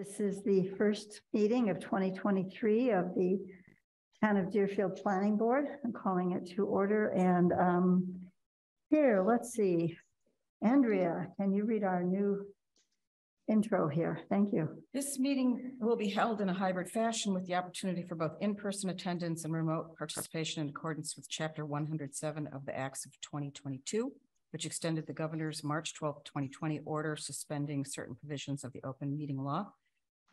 This is the first meeting of 2023 of the Town of Deerfield Planning Board. I'm calling it to order and um, here, let's see. Andrea, can you read our new intro here? Thank you. This meeting will be held in a hybrid fashion with the opportunity for both in-person attendance and remote participation in accordance with Chapter 107 of the Acts of 2022, which extended the governor's March 12, 2020 order suspending certain provisions of the open meeting law,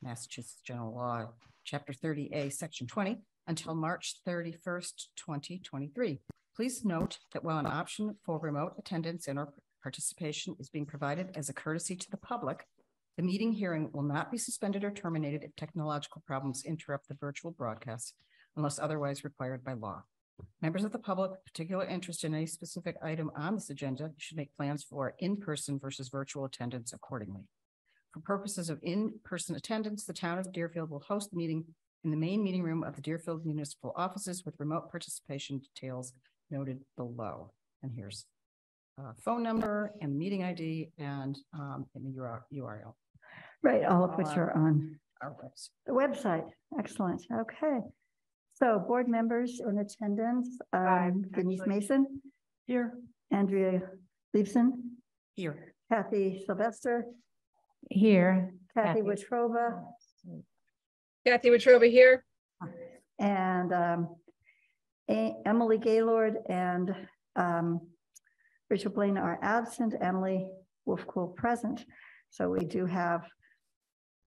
Massachusetts General Law, Chapter 30A, Section 20, until March 31st, 2023. Please note that while an option for remote attendance and or participation is being provided as a courtesy to the public, the meeting hearing will not be suspended or terminated if technological problems interrupt the virtual broadcast unless otherwise required by law. Members of the public with particular interest in any specific item on this agenda should make plans for in-person versus virtual attendance accordingly. For purposes of in-person attendance, the town of Deerfield will host the meeting in the main meeting room of the Deerfield Municipal Offices with remote participation details noted below. And here's a phone number and meeting ID and um, and the URL. Right, all of which are on Our website. the website. Excellent. Okay. So board members in attendance, um, Denise. Mason, Here. Andrea Leibson, Here. Kathy Sylvester, Here. Kathy Kathy. Wetruba, Kathy Wetruba here. and um, A- Emily Gaylord and um, Rachel Blaine are absent, Emily Wolfcool present. So we do have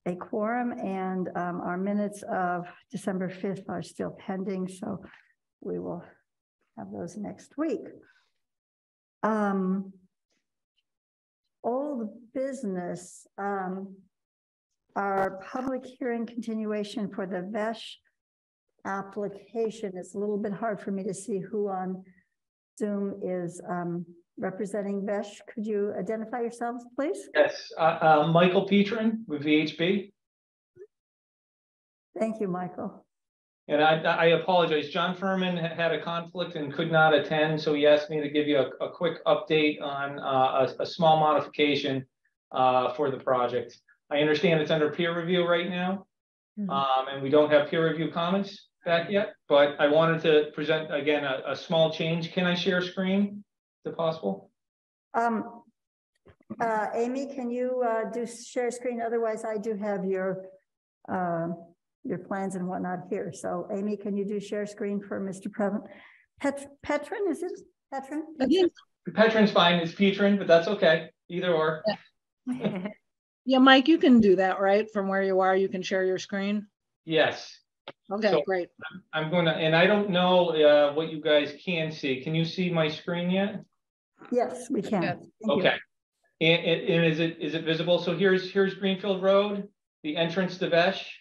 a quorum and um, our minutes of December 5th are still pending, so we will have those next week. Um, Old business, um, our public hearing continuation for the VESH application. It's a little bit hard for me to see who on Zoom is um, representing VESH. Could you identify yourselves, please? Yes, uh, uh, Michael Petrin with VHB, Thank you, Michael. And I, I apologize, John Furman had a conflict and could not attend, so he asked me to give you a, a quick update on, uh, a, a small modification, uh, for the project. I understand it's under peer review right now, Mhm. um, and we don't have peer review comments back yet, but I wanted to present again, a, a small change. Can I share screen? Is it possible? Um, uh, Amy, can you uh, do share screen? Otherwise, I do have your um, your plans and whatnot here. So Amy, can you do share screen for Mr. Previn? Pet, Petron, is it Petron? Petrin's fine, it's Petrin, but that's okay, either or. Yeah, Mike, you can do that, right? From where you are, you can share your screen. Yes. Okay, So- great. I'm gonna, and I don't know uh what you guys can see. Can you see my screen yet? Yes, we can. Yes. Okay. And and and is it, is it visible? So here's, here's Greenfield Road, the entrance to Vesh.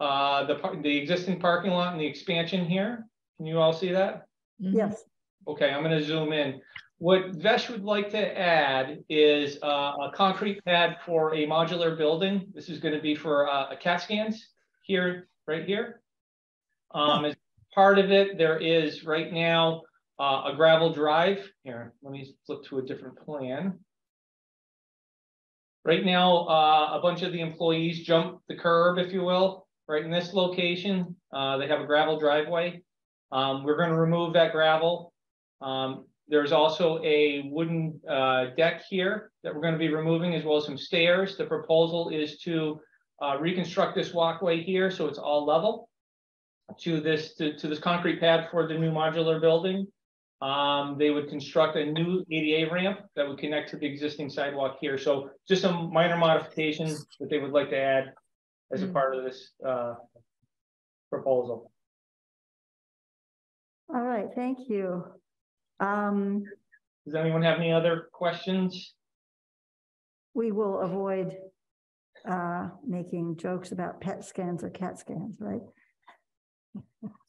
Uh, the the existing parking lot and the expansion here. Can you all see that? Mhm. Yes, Okay, I'm gonna zoom in. What Vesh would like to add is uh, a concrete pad for a modular building. This is gonna be for uh, a CAT scans here, right here. Um, as part of it, there is right now uh, a gravel drive. Here, let me flip to a different plan. Right now, uh, a bunch of the employees jump the curb, if you will, right in this location. Uh, they have a gravel driveway. Um, we're gonna remove that gravel. Um, there's also a wooden, uh, deck here that we're gonna be removing as well as some stairs. The proposal is to, uh, reconstruct this walkway here, so it's all level to this, to, to this concrete pad for the new modular building. Um, they would construct a new ADA ramp that would connect to the existing sidewalk here. So just some minor modifications that they would like to add as a Mm. part of this, uh, proposal. all right, thank you. Um, Does anyone have any other questions? we will avoid uh, making jokes about pet scans or cat scans, right?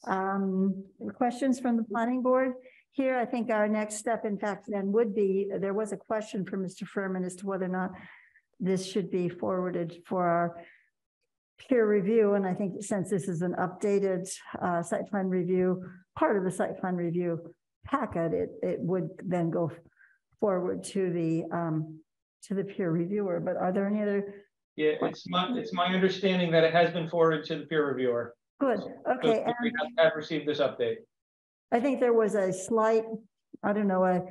Um, questions from the planning board? Here, I think our next step, in fact, then would be, there was a question from Mr. Furman as to whether or not this should be forwarded for our peer review, and I think since this is an updated uh, site plan review, part of the site plan review packet, it, it would then go forward to the, um, to the peer reviewer, but are there any other Yeah, it's my, it's my understanding that it has been forwarded to the peer reviewer. Good, So okay. we have, have received this update. I think there was a slight, I don't know, a,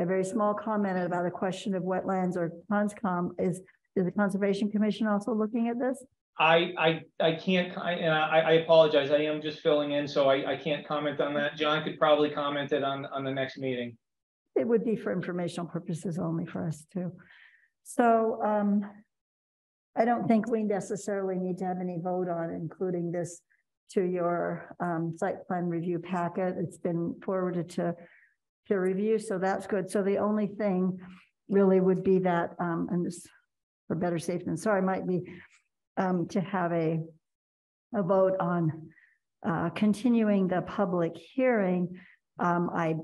a very small comment about a question of wetlands or ConCom. Is, is the Conservation Commission also looking at this? I, I, I can't, I, and I, I apologize, I am just filling in, so I, I can't comment on that. John could probably comment it on, on the next meeting. It would be for informational purposes only for us too. So, um, I don't think we necessarily need to have any vote on including this to your, um, site plan review packet. It's been forwarded to peer review, so that's good. So the only thing really would be that, um, and this, for better safe than sorry, might be, um, to have a, a vote on, uh, continuing the public hearing. Um, I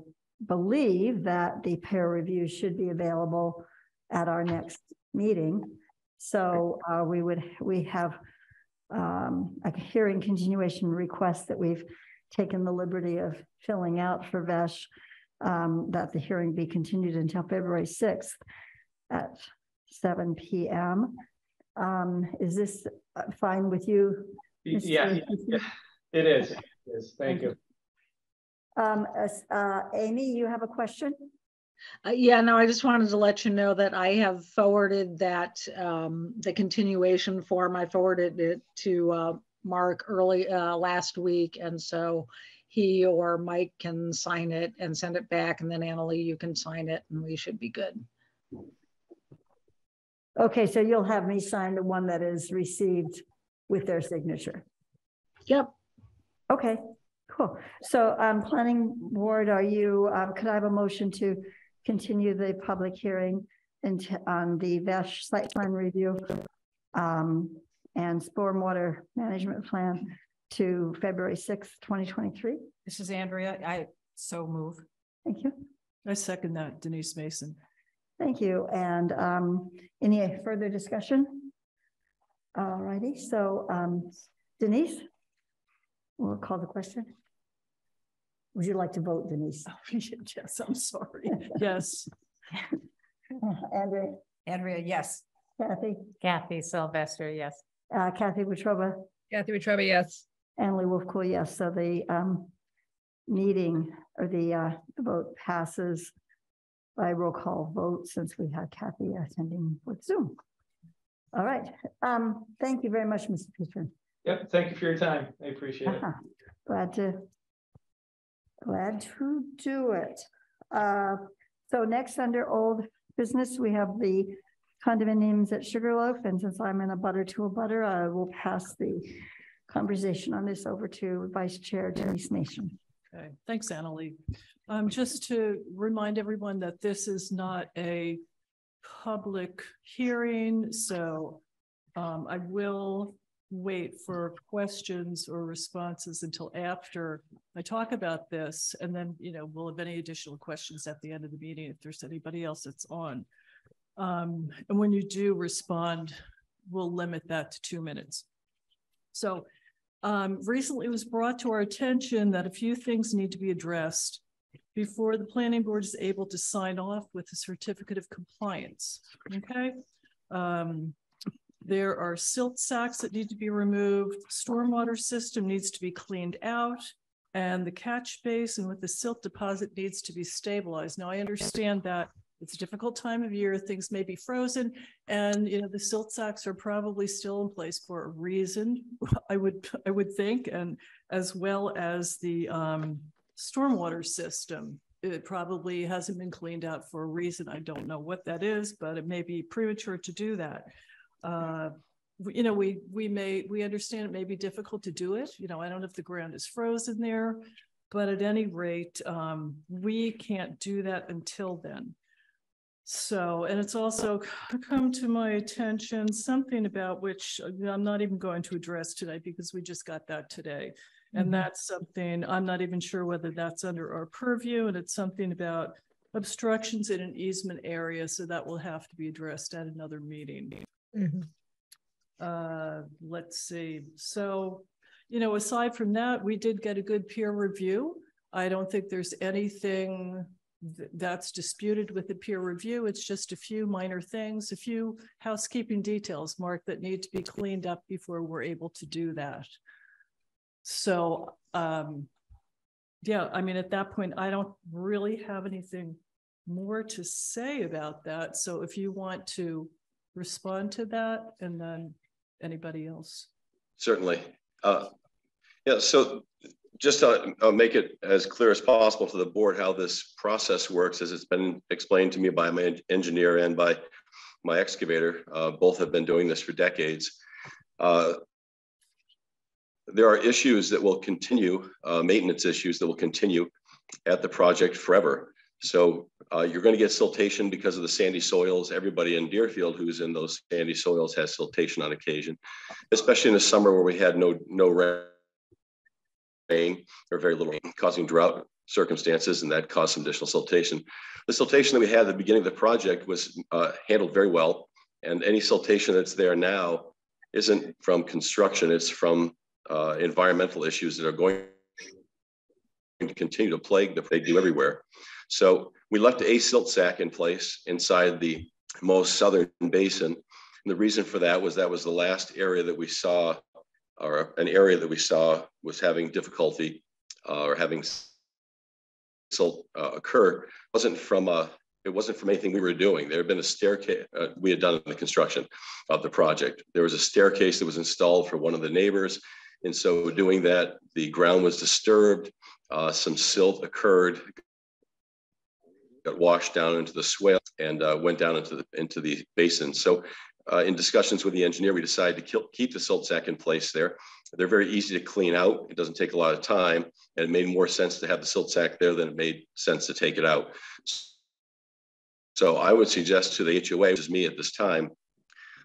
believe that the peer review should be available at our next meeting. So uh, we would, we have um, a hearing continuation request that we've taken the liberty of filling out for Vesh, um, that the hearing be continued until February sixth at seven P M. Um, is this uh, fine with you? Mr. Yeah, it is, it is, thank you. Um, uh, Amy, you have a question? Uh, yeah, no, I just wanted to let you know that I have forwarded that, um, the continuation form. I forwarded it to, uh, Mark early, uh, last week. And so he or Mike can sign it and send it back. And then Annalee, you can sign it and we should be good. Okay, so you'll have me sign the one that is received with their signature. Yep. Okay, cool. So, um, planning board, are you, um, could I have a motion to continue the public hearing into, on the VESH site plan review? Um, and stormwater management plan to February sixth, twenty twenty-three? This is Andrea. I so move. Thank you. I second that, Denise Mason. Thank you. And, um, any further discussion? All righty, so, um, Denise? We'll call the question. Would you like to vote, Denise? Yes, I'm sorry. Yes, Andrea, Andrea, yes. Kathy, Kathy Sylvester, yes. uh, Kathy Wetruba, Kathy Wetruba, yes. and Lee Wolfcool, yes. So the, um, meeting or the, uh, the vote passes by roll call vote since we have Kathy attending with Zoom. All right. Um, thank you very much, Mr. Petron. Yep, thank you for your time, I appreciate it. Uh-huh. Glad to, glad to do it. Uh, so next under old business, we have the condominiums at Sugarloaf, and since I'm in abutter to abutter, I will pass the conversation on this over to Vice Chair Denise Mason. Okay, thanks, Annalee. Um, just to remind everyone that this is not a public hearing, so um, I will wait for questions or responses until after I talk about this, and then, you know, we'll have any additional questions at the end of the meeting if there's anybody else that's on. Um, and when you do respond, we'll limit that to two minutes. So um, recently it was brought to our attention that a few things need to be addressed before the planning board is able to sign off with the certificate of compliance, okay? Um, there are silt sacks that need to be removed, stormwater system needs to be cleaned out, and the catch basin with the silt deposit needs to be stabilized. Now, I understand that it's a difficult time of year, things may be frozen, and, you know, the silt sacks are probably still in place for a reason, I would, I would think, and as well as the, um, stormwater system. It probably hasn't been cleaned out for a reason. I don't know what that is, but it may be premature to do that. Uh, you know, we, we may, we understand it may be difficult to do it. You know, I don't know if the ground is frozen there. But at any rate, um, we can't do that until then. So, and it's also come to my attention, something about which uh, I'm not even going to address today because we just got that today. And Mhm. that's something, I'm not even sure whether that's under our purview, and it's something about obstructions in an easement area, so that will have to be addressed at another meeting. Uh, let's see, so, you know, aside from that, we did get a good peer review. I don't think there's anything th- that's disputed with the peer review. It's just a few minor things, a few housekeeping details, Mark, that need to be cleaned up before we're able to do that. So, um, yeah, I mean, at that point, I don't really have anything more to say about that. So if you want to respond to that and then anybody else. Certainly. Uh, Yeah, so just to uh, make it as clear as possible to the board how this process works, as it's been explained to me by my engineer and by my excavator. Uh, Both have been doing this for decades. Uh, There are issues that will continue, uh, maintenance issues that will continue at the project forever. So uh, you're going to get siltation because of the sandy soils. Everybody in Deerfield who's in those sandy soils has siltation on occasion, especially in the summer where we had no no rain or very little rain, causing drought circumstances, and that caused some additional siltation. The siltation that we had at the beginning of the project was uh, handled very well, and any siltation that's there now isn't from construction; it's from uh, environmental issues that are going to continue to plague that they do everywhere. So we left a silt sack in place inside the most southern basin. And the reason for that was that was the last area that we saw, or an area that we saw was having difficulty uh, or having silt uh, occur. Wasn't from a, it wasn't from anything we were doing. There had been a staircase uh, we had done in the construction of the project. There was a staircase that was installed for one of the neighbors. And so doing that, the ground was disturbed. Uh, some silt occurred, got washed down into the swale and uh, went down into the into the basin. So, uh, in discussions with the engineer, we decided to kill, keep the silt sack in place there. They're very easy to clean out. It doesn't take a lot of time, and it made more sense to have the silt sack there than it made sense to take it out. So, I would suggest to the HOA, which is me at this time,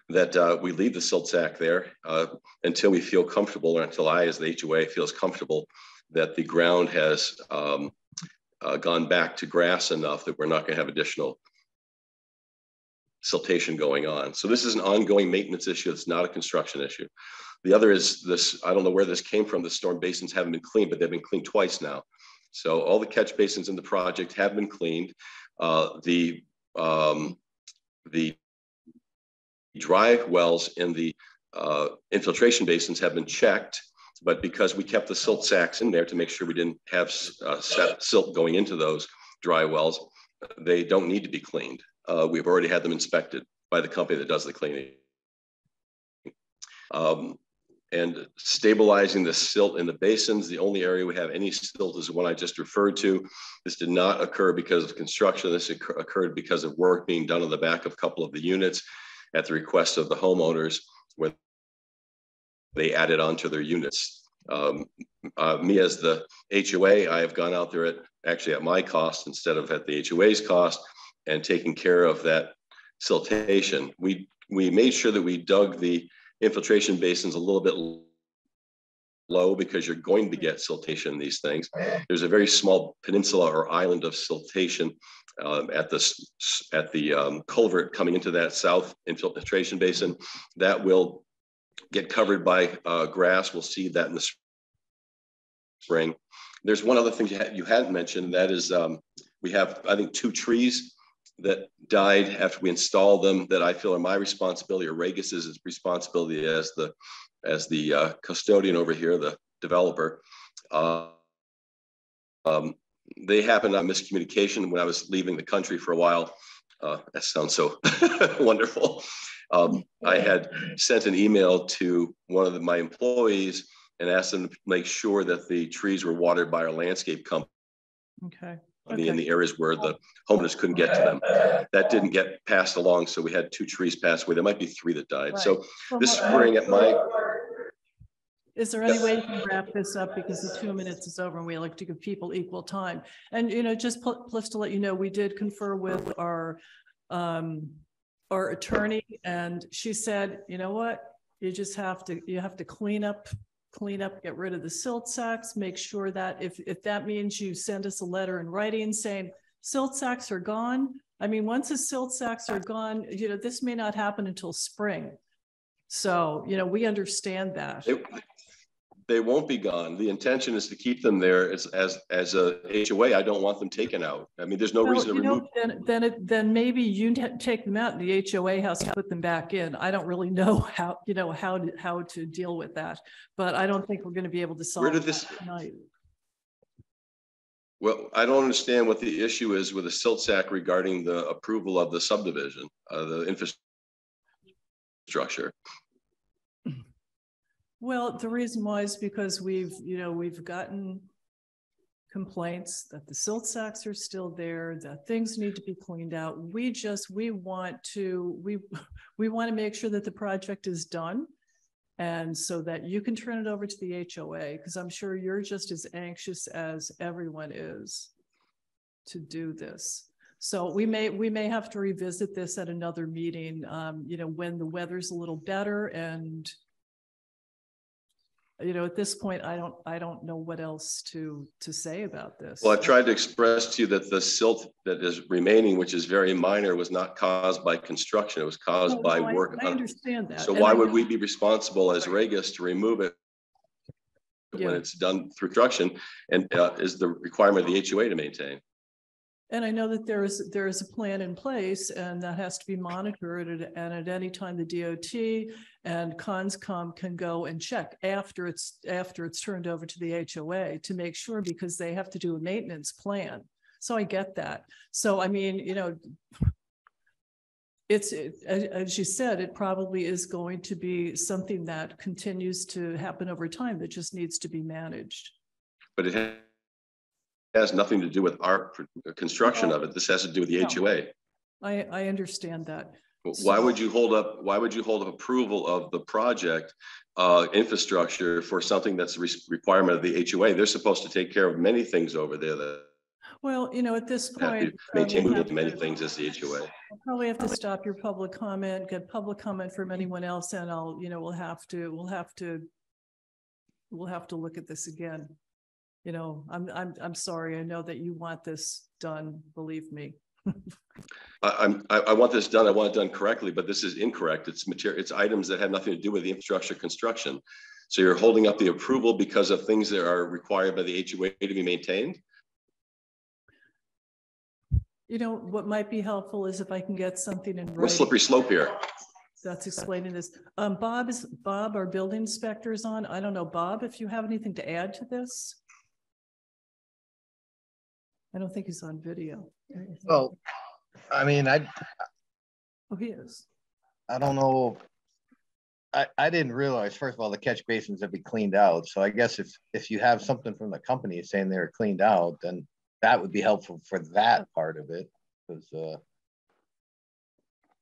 that uh, we leave the silt sack there uh, until we feel comfortable, or until I, as the HOA, feels comfortable that the ground has um, uh, gone back to grass enough that we're not going to have additional siltation going on. So this is an ongoing maintenance issue. It's not a construction issue. The other is this, I don't know where this came from. The storm basins haven't been cleaned, but they've been cleaned twice now. So all the catch basins in the project have been cleaned. Uh, the, um, the dry wells in the uh, infiltration basins have been checked but because we kept the silt sacks in there to make sure we didn't have uh, silt going into those dry wells, they don't need to be cleaned. Uh, we've already had them inspected by the company that does the cleaning. Um, and stabilizing the silt in the basins, the only area we have any silt is the one I just referred to. This did not occur because of construction. This occurred because of work being done on the back of a couple of the units at the request of the homeowners where they added onto their units. Um, uh, me as the HOA, I have gone out there at actually at my cost instead of at the HOA's cost and taking care of that siltation. We we made sure that we dug the infiltration basins a little bit low because you're going to get siltation in these things. There's a very small peninsula or island of siltation um, at the at the um, culvert coming into that south infiltration basin that will get covered by uh, grass. We'll see that in the spring. There's one other thing you, had, you hadn't mentioned, that is um, we have, I think, two trees that died after we installed them that I feel are my responsibility or Regis's responsibility as the as the uh, custodian over here, the developer. Uh, um, they happened on miscommunication when I was leaving the country for a while. Uh, that sounds so wonderful. Um, I had sent an email to one of the, my employees and asked them to make sure that the trees were watered by our landscape company Okay. In the areas where the homeowners couldn't get to them. That didn't get passed along, so we had two trees pass away. There might be three that died. So this spring at my, Is there any way you can wrap this up because the two minutes is over and we like to give people equal time? And, you know, just pl- plus to let you know, we did confer with our, um, our attorney and she said, you know what? You just have to, you have to clean up, clean up, get rid of the silt sacks, make sure that if, if that means you send us a letter in writing saying silt sacks are gone. I mean, once the silt sacks are gone, you know, this may not happen until spring. So, you know, we understand that. they, they won't be gone. The intention is to keep them there as, as, as a HOA. I don't want them taken out. I mean, there's no Well, reason to you know, remove. Then, then it, then maybe you take them out and the HOA has to put them back in. I don't really know how, you know, how, to how to deal with that. But I don't think we're going to be able to solve Where did this- tonight. Well, I don't understand what the issue is with the silt sack regarding the approval of the subdivision, uh, the infrastructure. Well, the reason why is because we've, you know, we've gotten complaints that the silt sacks are still there, that things need to be cleaned out. We just, we want to, we, we want to make sure that the project is done. And so that you can turn it over to the HOA, because I'm sure you're just as anxious as everyone is to do this. So we may, we may have to revisit this at another meeting, um, you know, when the weather's a little better and you know, at this point, I don't, I don't know what else to, to say about this. Well, I've tried to express to you that the silt that is remaining, which is very minor, was not caused by construction. It was caused by no, work. I on- understand that. So and why I would know- we be responsible as Regis to remove it when it's done through construction and uh, is the requirement of the HOA to maintain? And I know that there is, there is a plan in place and that has to be monitored and- at any time the DOT and ConCom can go and check after it's, after it's turned over to the HOA to make sure because they have to do a maintenance plan. So I get that. So I mean, you know, it's, it- as, you said, it probably is going to be something that continues to happen over time that just needs to be managed. But it has nothing to do with our construction of it. This has to do with the No. HOA. I, I understand that. Why would you hold up, why would you hold up approval of the project uh, infrastructure for something that's a re- requirement of the HOA? They're supposed to take care of many things over there that Well, you know, at this point. um, maintain we'll many to- things as the HOA. I'll Probably have to stop your public comment, get public comment from anyone else, and I'll, you know, we'll have to, we'll have to. We'll have to look at this again. You know, I'm, I'm, I'm sorry. I know that you want this done, believe me. I, I'm, I, I want this done, I want it done correctly, but this is incorrect. It's material, it's items that have nothing to do with the infrastructure construction. So you're holding up the approval because of things that are required by the HOA to be maintained? You know, what might be helpful is if I can get something in What writing slippery slope here? that's explaining this. Um, Bob is, Bob, our building inspector is on. I don't know, Bob, if you have anything to add to this? I don't think he's on video. Well, I mean, I, Oh, he is. I don't know. I, I didn't realize, first of all, the catch basins have been cleaned out. So I guess if, if you have something from the company saying they're cleaned out, then that would be helpful for that part of it. Cause, uh,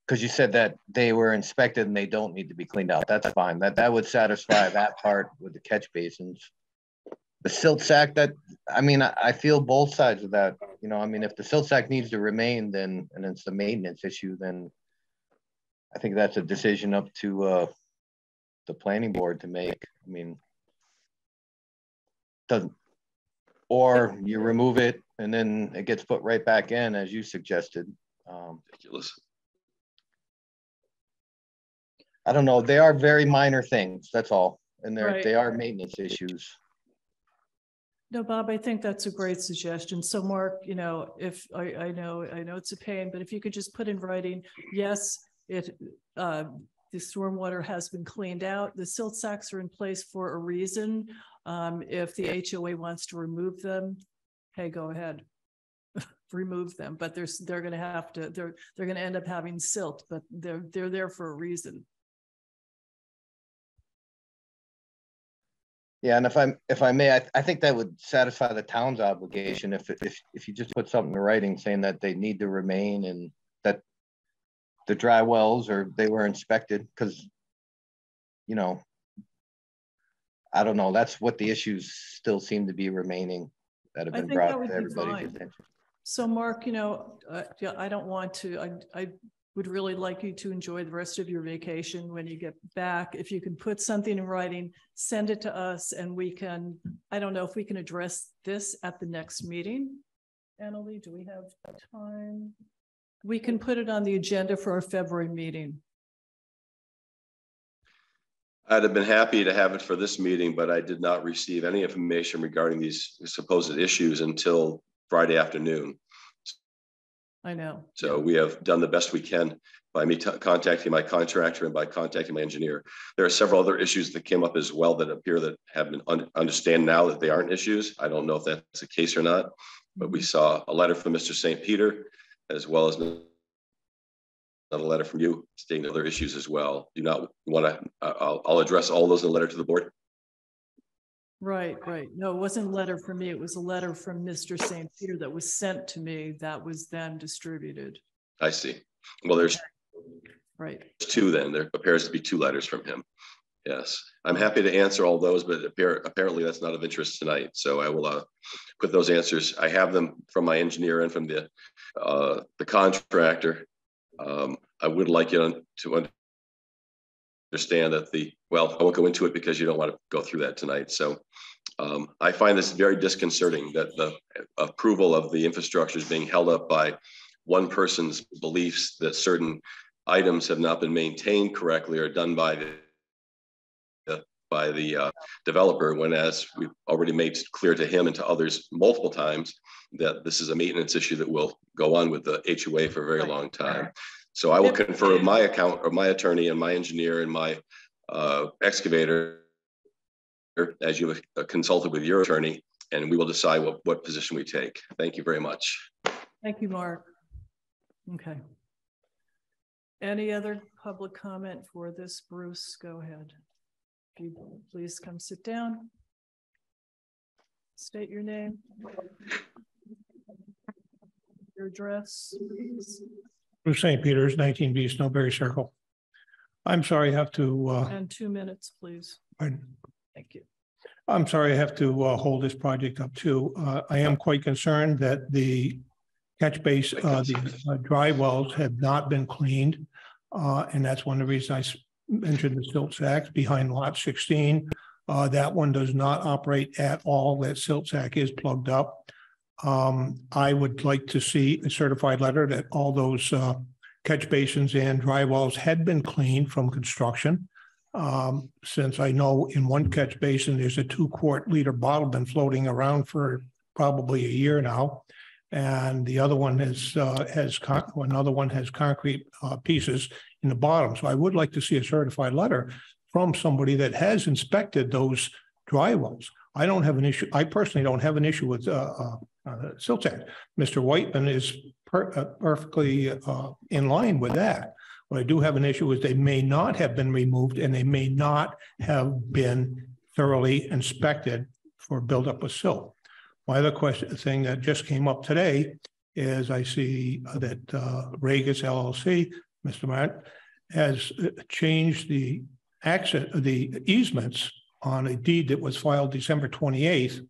cause you said that they were inspected and they don't need to be cleaned out. That's fine. That, that would satisfy that part with the catch basins. The silt sack that, I mean, I, I feel both sides of that. You know, I mean, if the silt sack needs to remain, then, and it's a maintenance issue, then I think that's a decision up to uh, the planning board to make. I mean, doesn't, or you remove it and then it gets put right back in as you suggested. Um, Ridiculous. I don't know. They are very minor things. That's all, and they're Right. they are maintenance issues. No, Bob, I think that's a great suggestion. So Mark, you know, if I, I know, I know it's a pain, but if you could just put in writing, yes, it, uh, the stormwater has been cleaned out. The silt sacks are in place for a reason. Um, if the HOA wants to remove them, hey, go ahead. Remove them, but there's, they're gonna have to, they're, they're gonna end up having silt, but they're, they're there for a reason. Yeah, and if I'm if I may, I, I think that would satisfy the town's obligation if if if you just put something in writing saying that they need to remain and that the dry wells or they were inspected because you know I don't know. That's what the issues still seem to be remaining that have been brought to everybody's attention. So Mark, you know, uh, yeah, I don't want to, I, I would really like you to enjoy the rest of your vacation when you get back. If you can put something in writing, send it to us and we can, I don't know if we can address this at the next meeting. Annalee, do we have time? We can put it on the agenda for our February meeting. I'd have been happy to have it for this meeting, but I did not receive any information regarding these supposed issues until Friday afternoon. I know. So we have done the best we can by me contacting my contractor and by contacting my engineer. There are several other issues that came up as well that appear that have been un- understand now that they aren't issues. I don't know if that's the case or not, but we saw a letter from Mr. St. Peter as well as another letter from you stating other issues as well. Do not want to, I'll, I'll address all those in a letter to the board. Right, right. No, it wasn't a letter from me. It was a letter from Mr. St. Peter that was sent to me that was then distributed. I see. Well, there's Right. two then. There appears to be two letters from him. Yes, I'm happy to answer all those, but appear, apparently that's not of interest tonight. So I will uh, put those answers. I have them from my engineer and from the uh, the contractor. Um, I would like you to understand that the, well, I won't go into it because you don't want to go through that tonight. So um, I find this very disconcerting that the approval of the infrastructure is being held up by one person's beliefs that certain items have not been maintained correctly or done by the by the uh, developer, when as we've already made clear to him and to others multiple times, that this is a maintenance issue that will go on with the HOA for a very long time. So I will confer with my account, or my attorney and my engineer and my uh, excavator as you have consulted with your attorney, and we will decide what, what position we take. Thank you very much. Thank you, Mark. Okay. Any other public comment for this? Bruce, go ahead. If you please come sit down. State your name. Your address, please, St. Peter's, nineteen B Snowberry Circle. I'm sorry, I have to, uh, and two minutes, please. pardon. Thank you. I'm sorry, I have to, uh, hold this project up too. Uh, I am quite concerned that the catch base, uh, the uh, dry wells have not been cleaned. Uh, and that's one of the reasons I mentioned the silt sacks behind lot sixteen. Uh, that one does not operate at all. That silt sack is plugged up. Um, I would like to see a certified letter that all those, uh, catch basins and dry wells had been cleaned from construction. Um, since I know in one catch basin, there's a two quart liter bottle been floating around for probably a year now. And the other one has, uh, has, another one has concrete, uh, pieces in the bottom. So I would like to see a certified letter from somebody that has inspected those dry wells. I don't have an issue, I personally don't have an issue with, uh, uh, uh. Mr. Whiteman is per, uh, perfectly, uh, in line with that. What I do have an issue is they may not have been removed and they may not have been thoroughly inspected for buildup of silt. My other question, thing that just came up today is I see that uh, Regis LLC, Mr. Martin, has uh, changed the access, the easements on a deed that was filed December twenty-eighth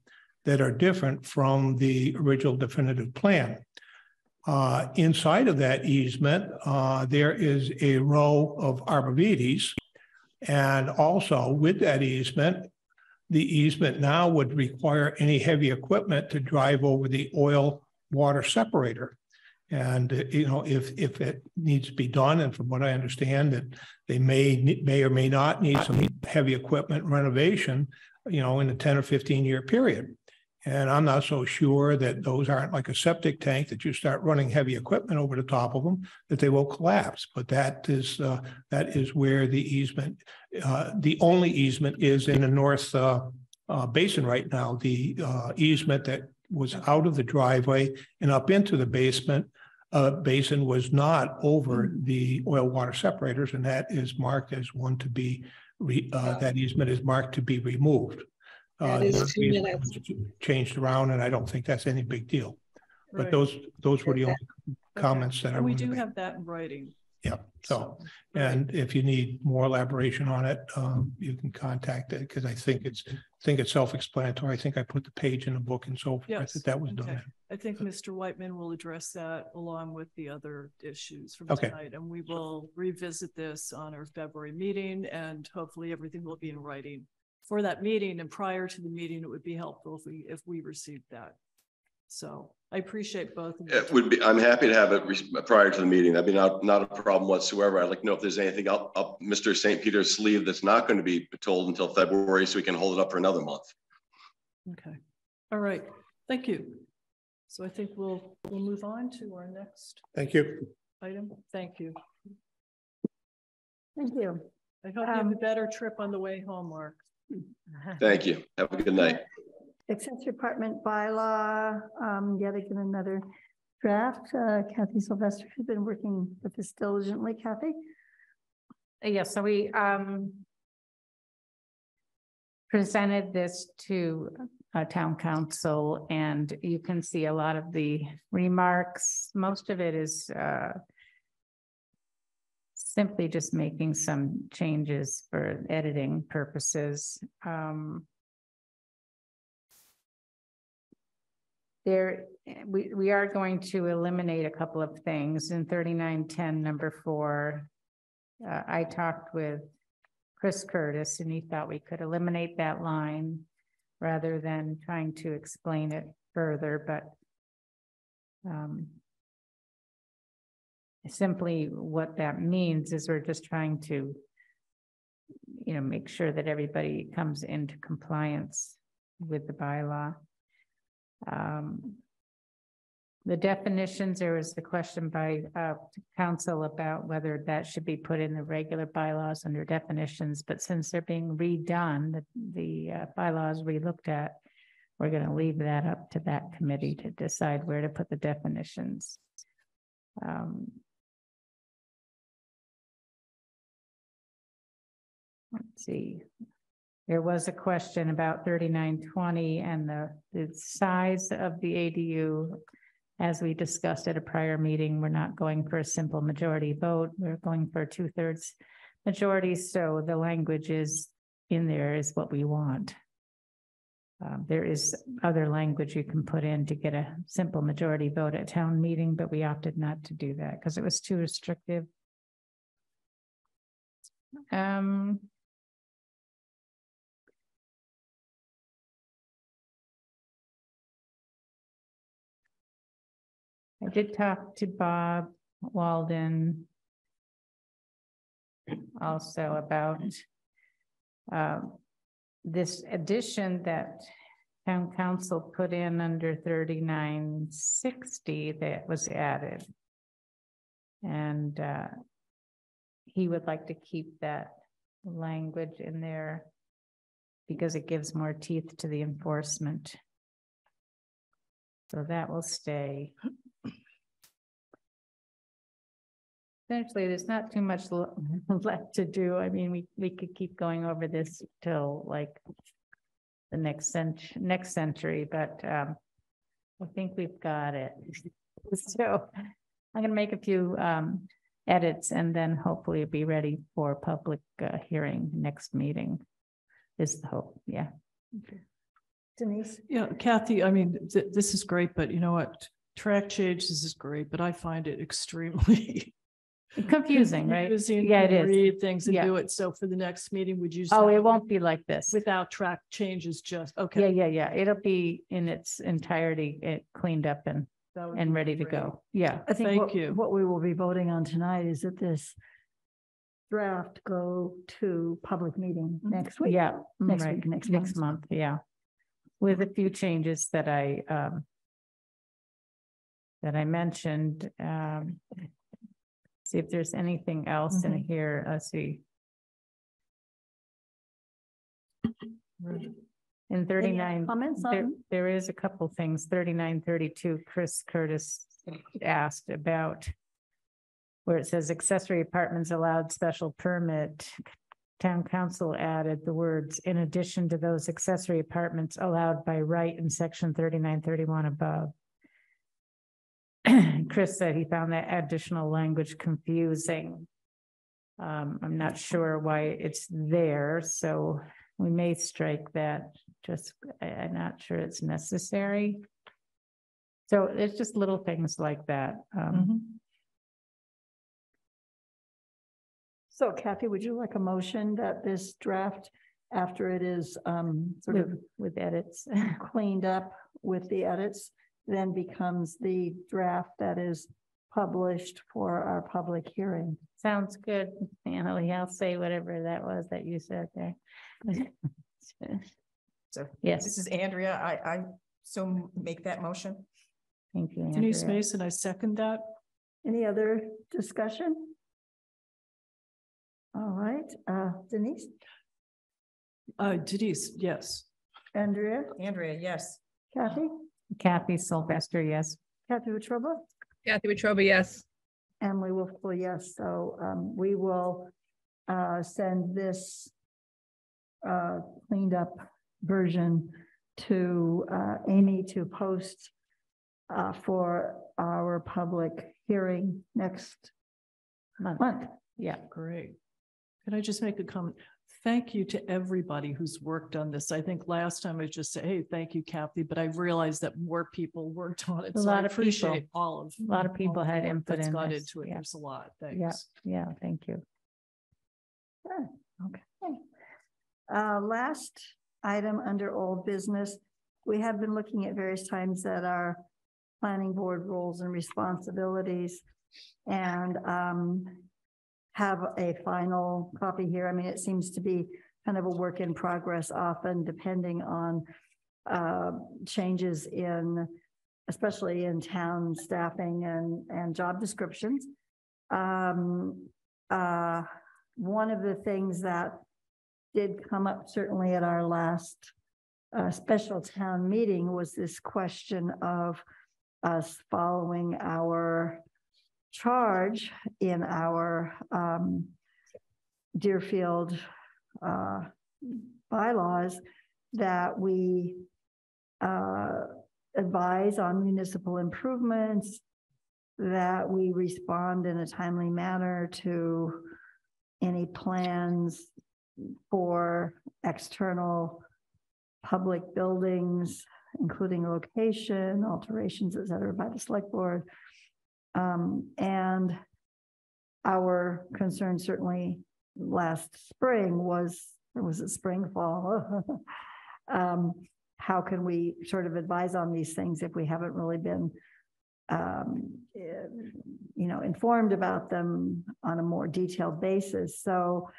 that are different from the original definitive plan. Uh, inside of that easement, uh, there is a row of arborvitae's. And also with that easement, the easement now would require any heavy equipment to drive over the oil water separator. And, you know, if, if it needs to be done, and from what I understand, that they may, may or may not need some heavy equipment renovation, you know, in a ten or fifteen year period. And I'm not so sure that those aren't like a septic tank that you start running heavy equipment over the top of them, that they will collapse. But that is, uh, that is where the easement, uh, the only easement is in the north, uh, uh, basin right now. The, uh, easement that was out of the driveway and up into the basement, uh, basin was not over the oil water separators, and that is marked as one to be, re, that easement is marked to be removed. Uh, That is two minutes. Changed around, and I don't think that's any big deal. But Right. those, those were the only Okay. comments that I And we do make. have that in writing. Yeah, so, right. and if you need more elaboration on it, um, you can contact it, because I think it's, I think it's self-explanatory. I think I put the page in the book and so forth, Yes, that that was okay. done. I think Mr. Whiteman will address that along with the other issues from Okay. tonight. And we will revisit this on our February meeting and hopefully everything will be in writing for that meeting. And prior to the meeting, it would be helpful if we, if we received that. So I appreciate both. of. It would be, I'm happy to have it re- prior to the meeting. That'd be not, not a problem whatsoever. I'd like to know if there's anything up, up Mr. St. Peter's sleeve that's not going to be told until February, so we can hold it up for another month. Okay, all right, thank you. So I think we'll, we'll move on to our next Thank you. item. Thank you. Thank you. I hope you have a Um, better trip on the way home, Mark. Thank you. Have a good night. Accessory apartment bylaw, um, yet again, another draft. Uh, Kathy Sylvester has been working with this diligently. Kathy? Yeah, so we um presented this to uh town counsel and you can see a lot of the remarks. Most of it is uh simply just making some changes for editing purposes. Um There, we, we are going to eliminate a couple of things in thirty-nine ten, number four. Uh, I talked with Chris Curtis and he thought we could eliminate that line rather than trying to explain it further, but um, simply what that means is we're just trying to you know, make sure that everybody comes into compliance with the bylaw. Um, the definitions, there was the question by uh counsel about whether that should be put in the regular bylaws under definitions, but since they're being redone, the the uh, bylaws we looked at. We're gonna leave that up to that committee to decide where to put the definitions. Um. See. There was a question about thirty-nine twenty and the, the size of the ADU. As we discussed at a prior meeting, we're not going for a simple majority vote. We're going for a two-thirds majority, so the language is in there is what we want. Um, there is other language you can put in to get a simple majority vote at town meeting, but we opted not to do that because it was too restrictive. Um. I did talk to Bob Walden. Also about. um, this addition that town counsel put in under thirty-nine sixty that was added. And, uh. He would like to keep that language in there. Because it gives more teeth to the enforcement. So that will stay. Essentially, there's not too much le- left to do. I mean, we, we could keep going over this till like the next cent, next century, but, um, I think we've got it. So I'm gonna make a few, um, edits and then hopefully be ready for public, uh, hearing next meeting. Is the hope, yeah. Denise? Yeah, Kathy, I mean, th- this is great, but you know what? Track changes is great, but I find it extremely Confusing, right? confusing Yeah, to it is. Read things and Yeah. do it. So for the next meeting, would you? Oh, send it won't be like this. Without track changes, just, Yeah, okay. yeah, yeah. Yeah. It'll be in its entirety, it cleaned up and, that would and be ready to great. go. Yeah. I think Thank what, you. what we will be voting on tonight is that this draft go to public meeting Mhm. next week. Yeah, Next right, week, next next month. month, yeah. With a few changes that I, um, that I mentioned, um, see if there's anything else in Mhm. here, let's see. In thirty-nine, Comments there, there is a couple things, thirty-nine, thirty-two, Chris Curtis asked about where it says accessory apartments allowed special permit. Town counsel added the words, in addition to those accessory apartments allowed by right in section thirty-nine, thirty-one above. Chris said he found that additional language confusing. Um, I'm not sure why it's there, so we may strike that, just, I, I'm not sure it's necessary. So it's just little things like that. Um, Mhm. So Kathy, would you like a motion that this draft, after it is um sort of with, with edits. cleaned up with the edits, then becomes the draft that is published for our public hearing. Sounds good, Annalee. I'll say whatever that was that you said there. So Yes, this is Andrea. I, I so make that motion. thank you. Denise Andrea. Mason, I second that. Any other discussion? All right, uh, Denise, Uh, Denise, yes. Andrea, Andrea, yes. Kathy, Kathy Sylvester, yes. Kathy Wetruba, Kathy Wetruba, yes. Emily Wolfcole, yes. So, um, we will, uh, send this uh, cleaned up version to, uh, Amy to post uh, for our public hearing next Month. month. Yeah, Great. Can I just make a comment? Thank you to everybody who's worked on this. I think last time I just said, hey, thank you, Kathy, but I realized that more people worked on it. A So I lot of people. appreciate all of. A lot of people had input that's in Got this, into it. yeah. There's a lot. Thanks. yeah, yeah, thank you. Okay. Uh, last item under old business, we have been looking at various times at our planning board roles and responsibilities and, um, have a final copy here. I mean, it seems to be kind of a work in progress often depending on, uh, changes in, especially in town staffing and, and job descriptions. Um, uh, one of the things that did come up certainly at our last uh, special town meeting was this question of us following our charge in our um, Deerfield uh, bylaws that we uh, advise on municipal improvements, that we respond in a timely manner to any plans for external public buildings, including location, alterations, et cetera, by the select board. Um, and our concern certainly last spring was, or was it spring, fall? Um, how can we sort of advise on these things if we haven't really been um, you know, informed about them on a more detailed basis. So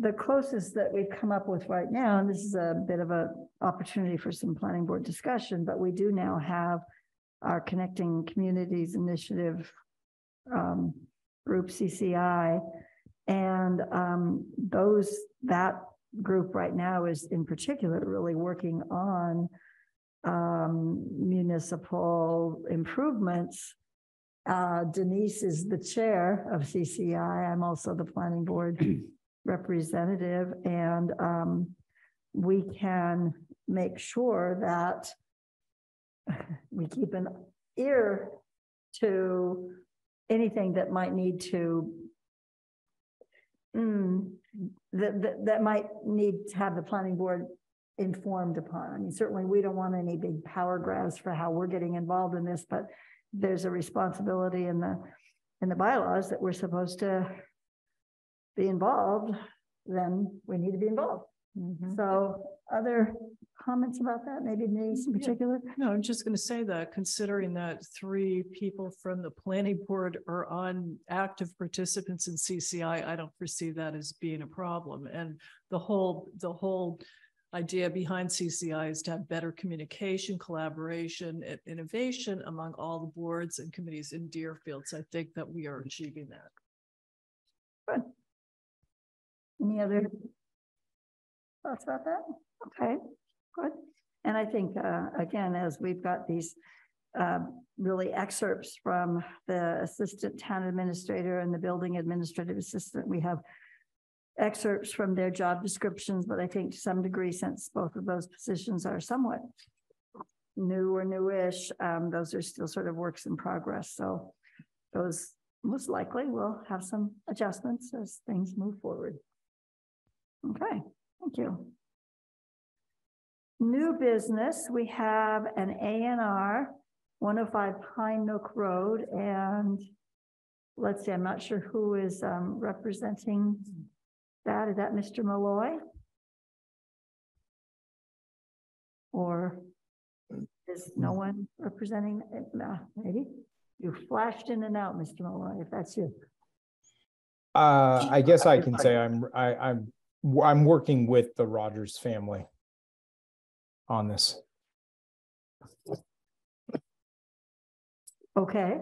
the closest that we've come up with right now, and this is a bit of a opportunity for some planning board discussion, but we do now have our Connecting Communities Initiative um, group CCI. And um, those, that group right now is in particular really working on um, municipal improvements. Uh, Denise is the chair of CCI. I'm also the planning board representative and, um, we can make sure that we keep an ear to anything that might need to mm, that, that, that might need to have the planning board informed upon. I mean, certainly we don't want any big power grabs for how we're getting involved in this, but there's a responsibility in the, in the bylaws that we're supposed to be involved, then we need to be involved. Mhm. So other comments about that, maybe Denise in particular? No, I'm just gonna say that considering that three people from the planning board are on active participants in CCI, I don't foresee that as being a problem. And the whole, the whole idea behind CCI is to have better communication, collaboration, and innovation among all the boards and committees in Deerfield. So I think that we are achieving that. Good. Any other thoughts about that? Okay, good. And I think, uh, again, as we've got these uh, really excerpts from the assistant town administrator and the building administrative assistant, we have excerpts from their job descriptions, but I think to some degree, since both of those positions are somewhat new or newish, um, those are still sort of works in progress. So those most likely will have some adjustments as things move forward. Okay, thank you. New business, we have an A and R, one oh five Pine Nook Road, and let's see, I'm not sure who is um representing that. Is that Mr. Malloy? Or is no one representing, uh, maybe? You flashed in and out, Mr. Malloy, if that's you. Uh, I guess I can say I'm, I, I'm, I'm working with the Rogers family on this. Okay,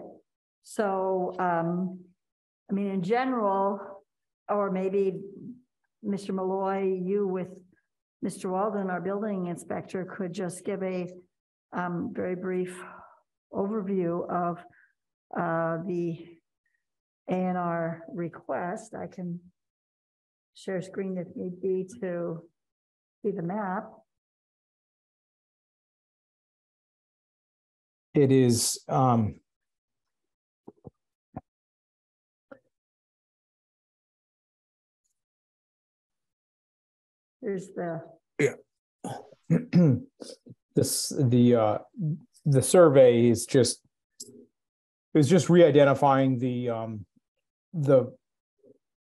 so, um, I mean, in general, or maybe Mr. Malloy, you with Mr. Walden, our building inspector, could just give a um, very brief overview of uh, the A and R request. I can share screen if need be to see the map. It is, um, There's the, yeah this, the, uh, the survey is just, is just re-identifying the, um, the,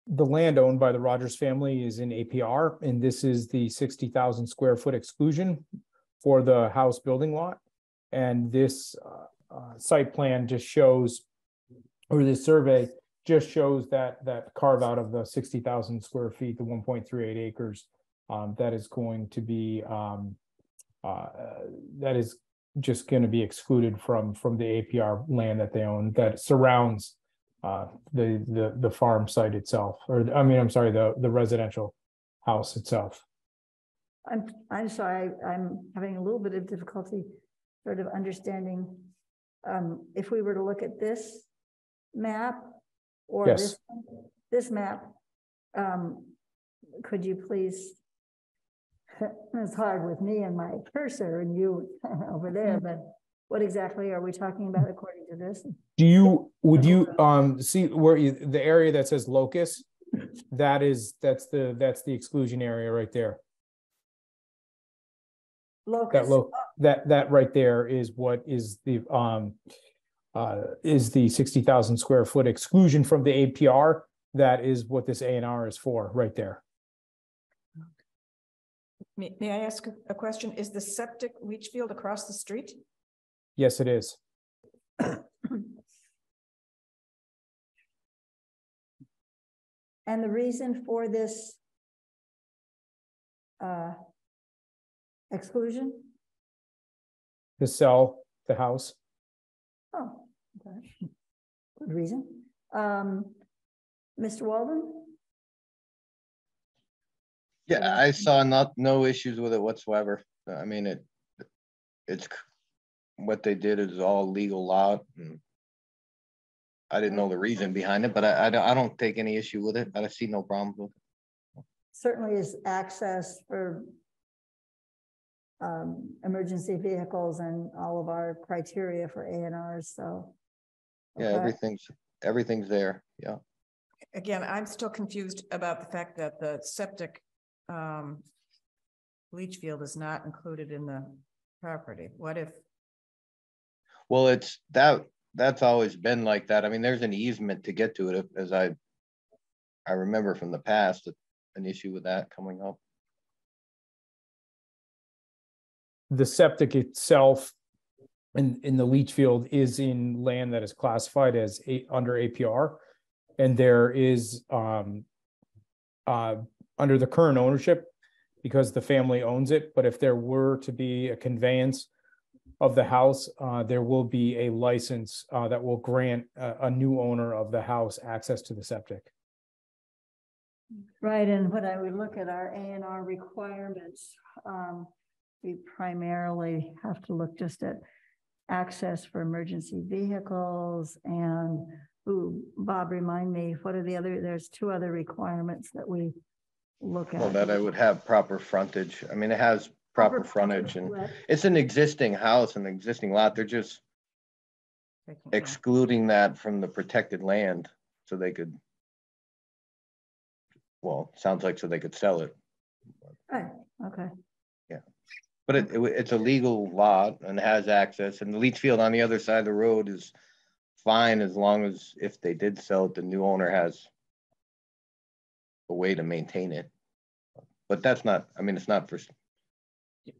the land owned by the Rogers family is in APR, and this is the sixty thousand square foot exclusion for the house building lot. And this, uh, uh, site plan just shows, or this survey just shows that, that carve out of the sixty thousand square feet, the one point three eight acres um, that is going to be, um, uh, that is just going to be excluded from, from the APR land that they own that surrounds uh, the, the, the farm site itself, or, I mean, I'm sorry, the, the residential house itself. I'm, I'm sorry, I'm having a little bit of difficulty sort of understanding. Um, if we were to look at this map or Yes. this, this map, um, could you please? It's hard with me and my cursor and you over there, but what exactly are we talking about according to this? Do you, would you, um, see where you, the area that says locus? That is, that's the, that's the exclusion area right there. That Locus, lo, that, that right there is what is the, um, uh, is the sixty thousand square foot exclusion from the APR. That is what this A and R is for, right there. May, may I ask a- a question? Is the septic leach field across the street? Yes, it is. and the reason for this uh, exclusion? To sell the house. Oh, okay. Good reason. Um, Mr. Walden? Yeah, I saw not, no issues with it whatsoever. I mean, it, it's, what they did is all legal lot. and I didn't know the reason behind it, but I, I don't, I don't take any issue with it. I see no problems with it. certainly is access for um, emergency vehicles and all of our criteria for A and Rs, so. Yeah, everything's, everything's there, yeah. Again, I'm still confused about the fact that the septic um leach field is not included in the property. What if, Well, it's, that, that's always been like that. I mean, there's an easement to get to it, as I, I remember from the past, an issue with that coming up. The septic itself in, in the leach field is in land that is classified as a, under APR. And there is, um, uh, under the current ownership, because the family owns it, but if there were to be a conveyance of the house, uh, there will be a license, uh, that will grant a, a new owner of the house access to the septic. Right, and when I would look at our A and R requirements, um, we primarily have to look just at access for emergency vehicles and, ooh, Bob, remind me, what are the other, there's two other requirements that we look at. Well, that I would have proper frontage. I mean, it has proper frontage and it's an existing house, an existing lot. They're just taking it out? excluding that from the protected land so they could. Well, sounds like so they could sell it, Right, okay, but it, it- it's a legal lot and has access and the leach field on the other side of the road is fine as long as if they did sell it, the new owner has a way to maintain it. But that's not, I mean, it's not for,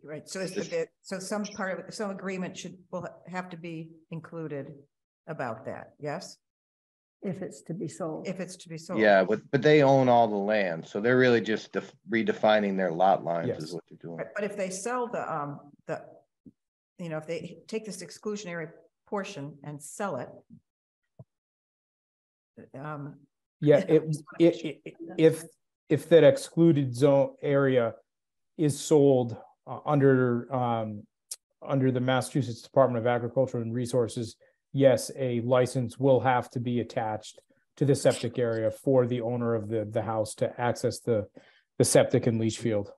Right, so is it, so some part of, some agreement should, will have to be included about that, yes? If it's to be sold. If it's to be sold. Yeah, but, but they own all the land, so they're really just def- redefining their lot lines Yes. is what they're doing. But but if they sell the, um, the, you know, if they take this exclusionary portion and sell it. Um, Yeah, Yeah, it, just wanna make i- i- if, if that excluded zone area is sold uh, under, um, under the Massachusetts Department of Agriculture and Resources, yes, a license will have to be attached to the septic area for the owner of the, the house to access the, the septic and leach field.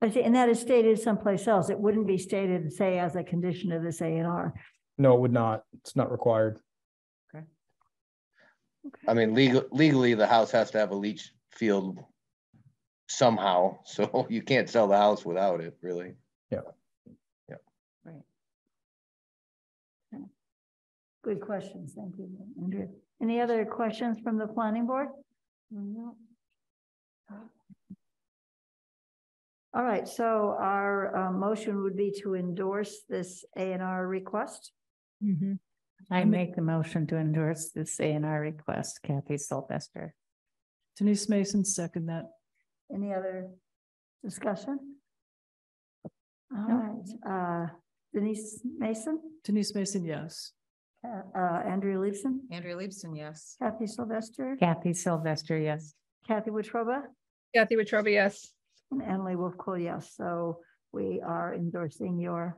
I see, and that is stated someplace else. It wouldn't be stated, say, as a condition of this A and R. No, it would not. It's not required. Okay. okay. I mean, legal, legally, the house has to have a leach field somehow, so you can't sell the house without it, really. right. Good questions. Thank you, Andrea. Any other questions from the planning board? No. All right, so our uh, motion would be to endorse this A and R request. I make the motion to endorse this A and R request, Kathy Sylvester. Denise Mason, second that. Any other discussion? All No. right, uh, Denise Mason, Denise Mason, yes. Uh, Andrea Leeson, Andrea Leibson, yes. Kathy Sylvester, Kathy Sylvester, yes. Kathy Wetruba, Kathy Wetruba, yes. and Emily Wolf Cole, yes. So we are endorsing your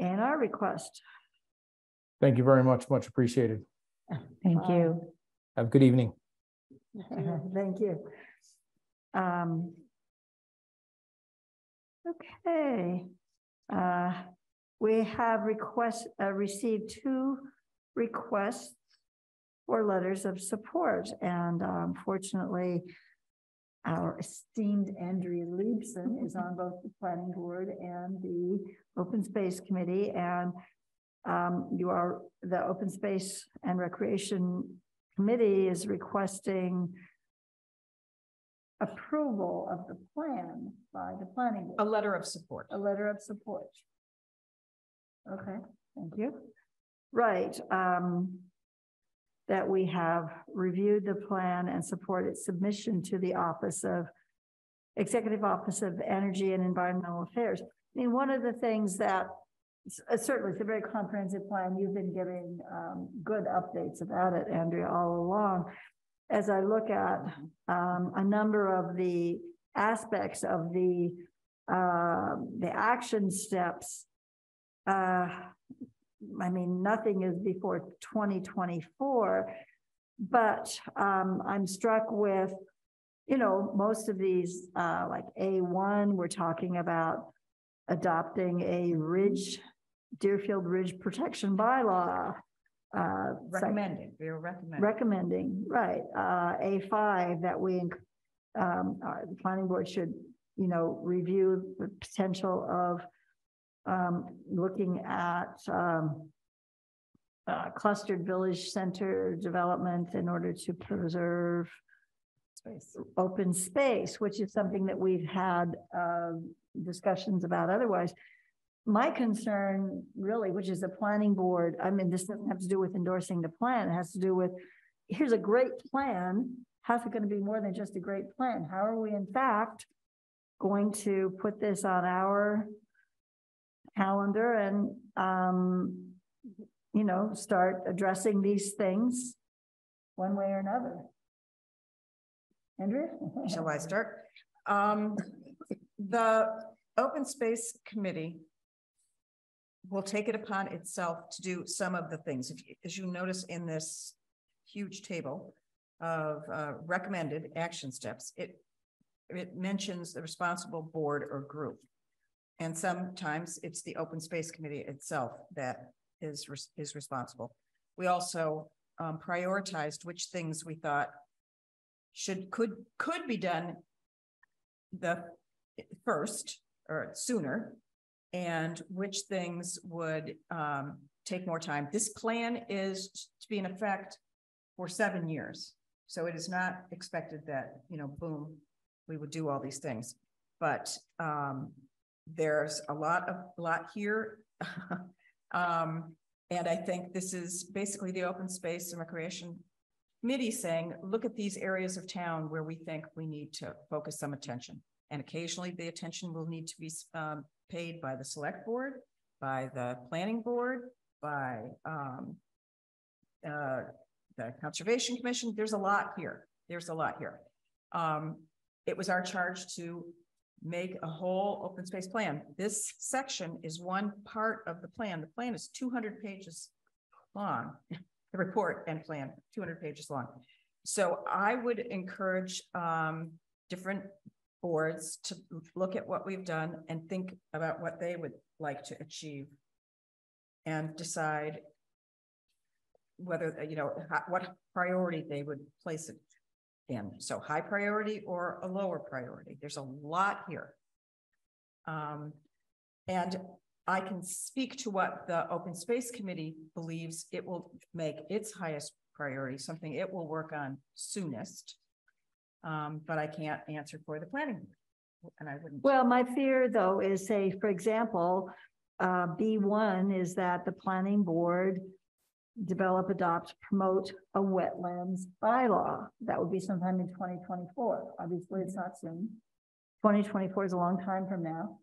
A and R request. Thank you very much. Much appreciated. Thank Wow. you. Have a good evening. Thank you. Um. Okay, uh, we have requests, uh, received two requests for letters of support, and um, fortunately, our esteemed Andrea Leibson is on both the planning board and the open space committee, and um, you are, the open space and recreation committee is requesting approval of the plan by the planning board. A letter of support. a letter of support. Okay, thank you. Right, um, that we have reviewed the plan and support its submission to the Office of Executive Office of Energy and Environmental Affairs. I mean, one of the things that uh, certainly it's a very comprehensive plan. You've been giving um good updates about it, Andrea, all along. As I look at um a number of the aspects of the uh the action steps. Uh, I mean, nothing is before twenty twenty-four. But um I'm struck with, you know, most of these, uh like A one, we're talking about adopting a ridge, Deerfield Ridge Protection Bylaw. Uh, Recommending, we were recommending. recommending, right, uh, A five that we, um, uh, the planning board should, you know, review the potential of um, looking at, um, uh, clustered village center development in order to preserve Space. open space, which is something that we've had um, discussions about otherwise. My concern really, which is the planning board, I mean, this doesn't have to do with endorsing the plan, it has to do with, here's a great plan. How's it going to be more than just a great plan? How are we in fact going to put this on our calendar and, um, you know, start addressing these things one way or another? Andrea? Shall I start? Um, the Open Space Committee will take it upon itself to do some of the things. As you notice in this huge table of uh, recommended action steps, it, it mentions the responsible board or group. And sometimes it's the Open Space Committee itself that is, is responsible. We also um, prioritized which things we thought should, could, could be done the first or sooner, and which things would um take more time. This plan is to be in effect for seven years. So it is not expected that, you know, boom, we would do all these things. But um there's a lot of, lot here. Um, and I think this is basically the open space and recreation committee saying, look at these areas of town where we think we need to focus some attention. And occasionally the attention will need to be um, paid by the select board, by the planning board, by um, uh, the conservation commission. There's a lot here. There's a lot here. Um, it was our charge to make a whole open space plan. This section is one part of the plan. The plan is two hundred pages long. The report and plan, two hundred pages long. So I would encourage um different boards to look at what we've done and think about what they would like to achieve. And decide whether, you know, what priority they would place it So high priority or a lower priority. There's a lot here. Um, and I can speak to what the Open Space Committee believes it will make its highest priority, something it will work on soonest. Um, but I can't answer for the planning. board, And I wouldn't. Well, my fear though is say, for example, uh, B one is that the planning board develop, adopt, promote a wetlands bylaw. That would be sometime in twenty twenty-four. Obviously, it's not soon. Twenty twenty-four is a long time from now.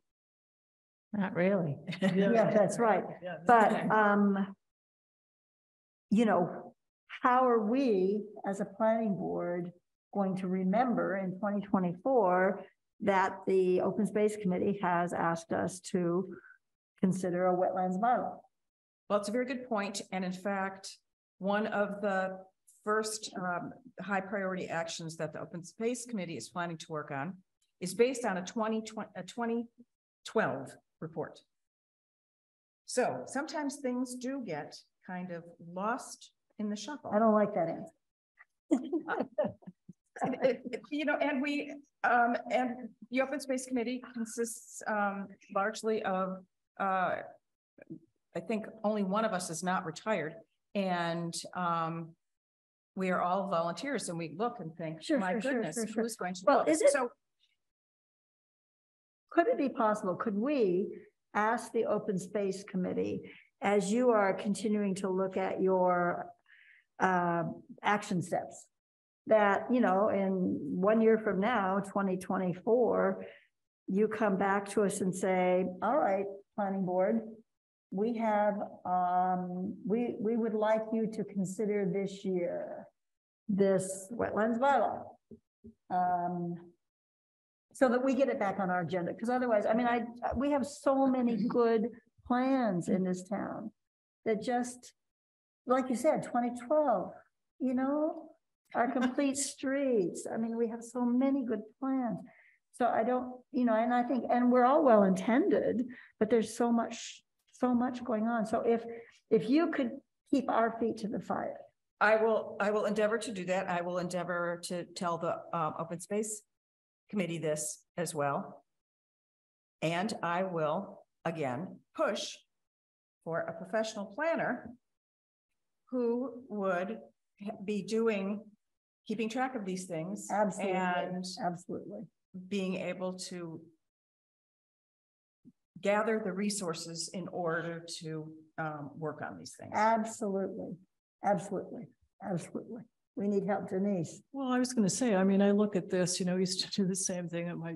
Not really. Yeah, that's right. Yeah. But, um, you know, how are we as a planning board going to remember in twenty twenty-four that the Open Space Committee has asked us to consider a wetlands bylaw? Well, it's a very good point, and in fact, one of the first um high priority actions that the Open Space Committee is planning to work on is based on a 2020 a twenty twelve report. So sometimes things do get kind of lost in the shuffle. I don't like that answer. It- it- it- You know, and we, um, and the Open Space Committee consists, um, largely of, uh, I think only one of us is not retired, and, um, we are all volunteers, and we look and think, Sure, my sure, goodness, sure, who's going to? Well, is it- So, Could it be possible, could we ask the Open Space Committee, as you are continuing to look at your um, action steps, that, you know, in one year from now, twenty twenty-four, you come back to us and say, all right, planning board, we have, um, we, we would like you to consider this year this wetlands bylaw. Um, so that we get it back on our agenda, because otherwise, I mean, I, we have so many good plans in this town that just, like you said, twenty twelve, you know, our complete streets. I mean, we have so many good plans. So I don't, you know, and I think, and we're all well intended, but there's so much, so much going on. So if, if you could keep our feet to the fire, I will, I will endeavor to do that. I will endeavor to tell the, um, Open Space Committee this as well. And I will, again, push for a professional planner who would be doing, keeping track of these things. absolutely, And absolutely. being able to gather the resources in order to, um, work on these things. Absolutely, absolutely, absolutely. We need help Denise. Well, I was gonna say, I mean, I look at this, you know, I used to do the same thing at my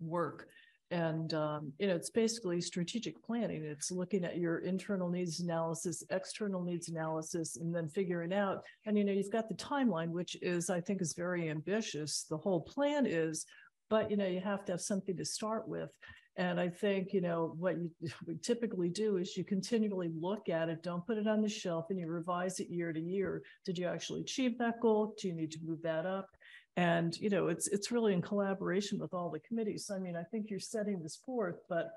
work. And, um, you know, it's basically strategic planning. It's looking at your internal needs analysis, external needs analysis, and then figuring out. And, you know, you've got the timeline, which is, I think is very ambitious. The whole plan is, but, you know, you have to have something to start with. And I think, you know, what you typically do is you continually look at it, don't put it on the shelf and you revise it year to year. Did you actually achieve that goal? Do you need to move that up? And, you know, it's, it's really in collaboration with all the committees. I mean, I think you're setting this forth, but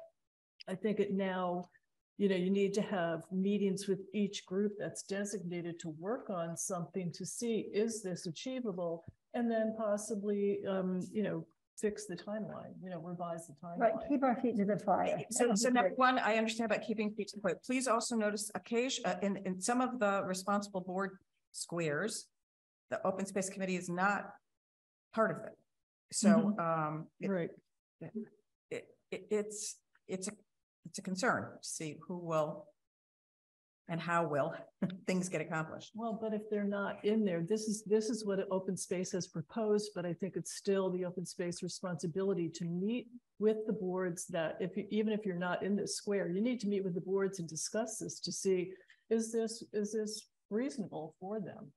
I think it now, you know, you need to have meetings with each group that's designated to work on something to see, is this achievable? And then possibly, um, you know, fix the timeline, you know, revise the timeline. Right, keep our feet to the fire. So, so number one, I understand about keeping feet to the fire. Please also notice occasion, uh, in, in some of the responsible board squares, the open space committee is not part of it. So, um, it- Right. it, it- it's, it's a, it's a concern, to see who will and how will things get accomplished. Well, but if they're not in there, this is, this is what open space has proposed, but I think it's still the open space responsibility to meet with the boards that if, you even if you're not in this square, you need to meet with the boards and discuss this to see, is this, is this reasonable for them?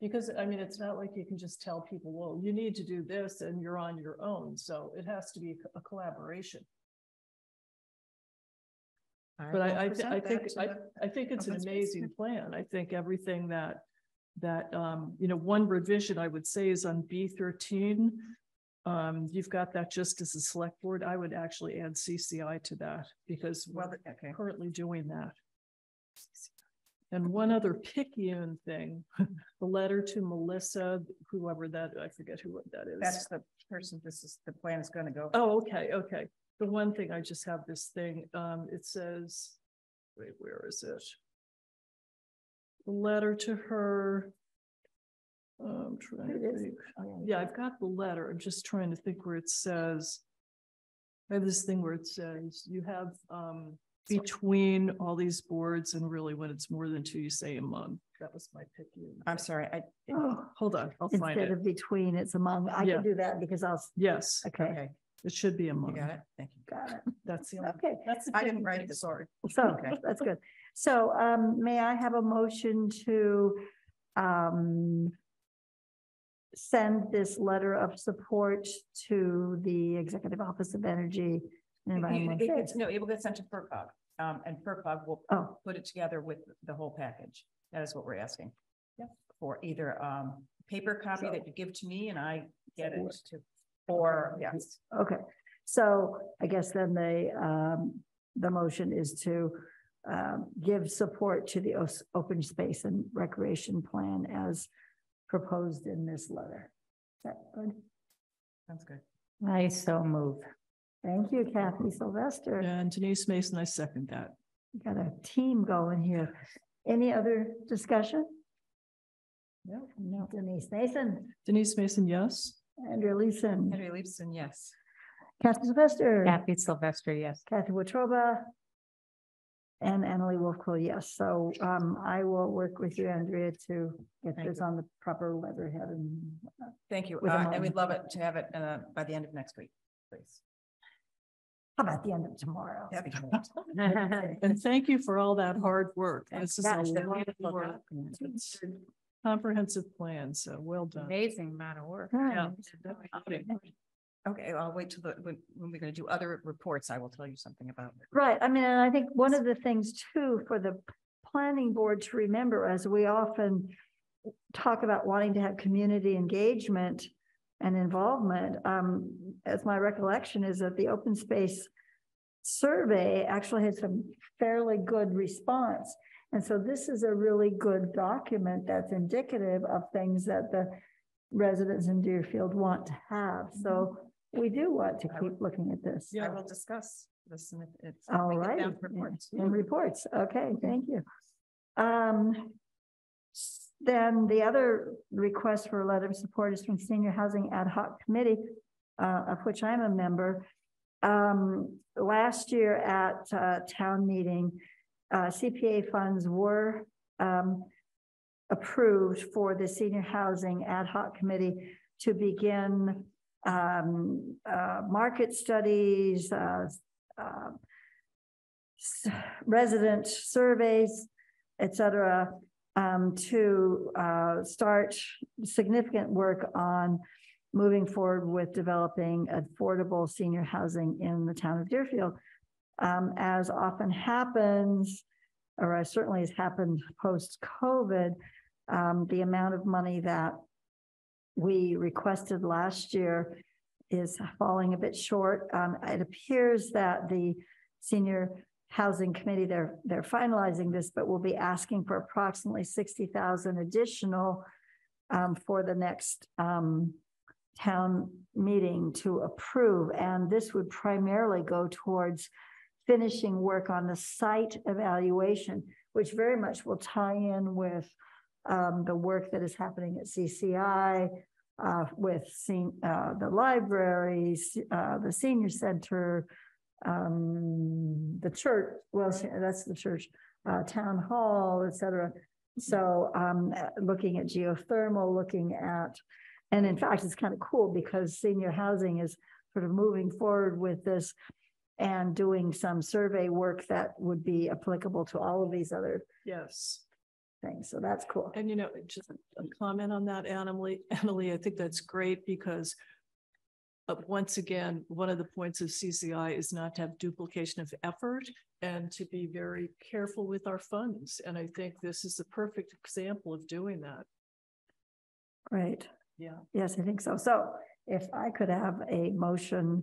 Because, I mean, it's not like you can just tell people, well, you need to do this and you're on your own. So it has to be a collaboration. But will I, I, thi- present I that think, to I, the- I think it's an open space amazing plan. I think everything that, that, um, you know, one revision I would say is on B thirteen. Um, you've got that just as a select board. I would actually add CCI to that because Well, we're okay. currently doing that. And one other picayune thing, the letter to Melissa, whoever that, I forget who that is. That's the person, this is, the plan is gonna go. Oh, okay, okay. The one thing, I just have this thing, um, it says, wait, where is it? The Letter to her. Um, trying It to think. Yeah, I've got the letter. I'm just trying to think where it says. I have this thing where it says you have, um, between all these boards and really when it's more than two, you say among. That was my pick. I'm sorry, I, Oh, Hold on, I'll find Instead of between, it's among. I Yeah. can do that because I'll, Yes, okay, okay, it should be you among. got it, thank you. got it. That's the only, Okay, that's. the I didn't write it. Sorry. so Okay. that's good. So um, may I have a motion to um send this letter of support to the Executive Office of Energy and Environmental It- Affairs? No, it will get sent to FRCOG, um, and FRCOG will Oh, put it together with the whole package. That is what we're asking. Yep. For either, um, paper copy that you give to me and I get it to, or, yes, okay. So I guess then the um, the motion is to um, give support to the os- open space and recreation plan as proposed in this letter. Is that good? sounds good. I so move. Thank you, Kathy Sylvester. And Denise Mason, I second that. Got a team going here. Any other discussion? No. No. Denise Mason, Denise Mason, yes? Andrea Leibson, Andrea Leibson, yes. Kathy Sylvester. Kathy Sylvester, yes. Kathy Wetruba. And Annalee Wolfcole, yes. So um, I will work with you, Andrea, to get Thank this on the proper letterhead and whatnot. Thank you. With a Uh, and we'd love it to have it, uh, by the end of next week, please. how about the end of tomorrow? That'd be great. And thank you for all that hard work. This is a lot of work. document. It's a Comprehensive plan, so well done. Amazing amount of work. Yeah. Okay, I'll wait till the, when, when we're gonna do other reports, I will tell you something about it. Right, I mean, and I think one of the things too, for the planning board to remember, as we often talk about wanting to have community engagement and involvement, um, as my recollection is that the open space survey actually had some fairly good response. And so this is a really good document that's indicative of things that the residents in Deerfield want to have. So we do want to keep looking at this. Yeah, I will discuss this and if it's. All we get right. down Reports. In reports, okay, thank you. Um, then the other request for a letter of support is from Senior Housing Ad Hoc Committee, uh, of which I'm a member. Um, last year at, uh, town meeting, uh, CPA funds were, um, approved for the Senior Housing Ad Hoc Committee to begin, um, uh, market studies, uh, uh, resident surveys, et cetera, um, to, uh, start significant work on moving forward with developing affordable senior housing in the town of Deerfield. Um, as often happens, or as certainly has happened post-COVID, um, the amount of money that we requested last year is falling a bit short. Um, it appears that the senior housing committee, they're, they're finalizing this, but we'll be asking for approximately sixty thousand additional um, for the next, um, town meeting to approve. And this would primarily go towards finishing work on the site evaluation, which very much will tie in with um, the work that is happening at CCI, uh, with uh, the libraries, uh, the senior center, um, the church, well, that's the church, uh, town hall, et cetera. So, um, looking at geothermal, looking at, and in fact, it's kind of cool because senior housing is sort of moving forward with this and doing some survey work that would be applicable to all of these other Yes. things. So that's cool. And you know, just a comment on that, Annalee, Annalee, I think that's great because uh, once again, one of the points of CCI is not to have duplication of effort and to be very careful with our funds. And I think this is a perfect example of doing that. Right. Yeah. Yes, I think so. So if I could have a motion,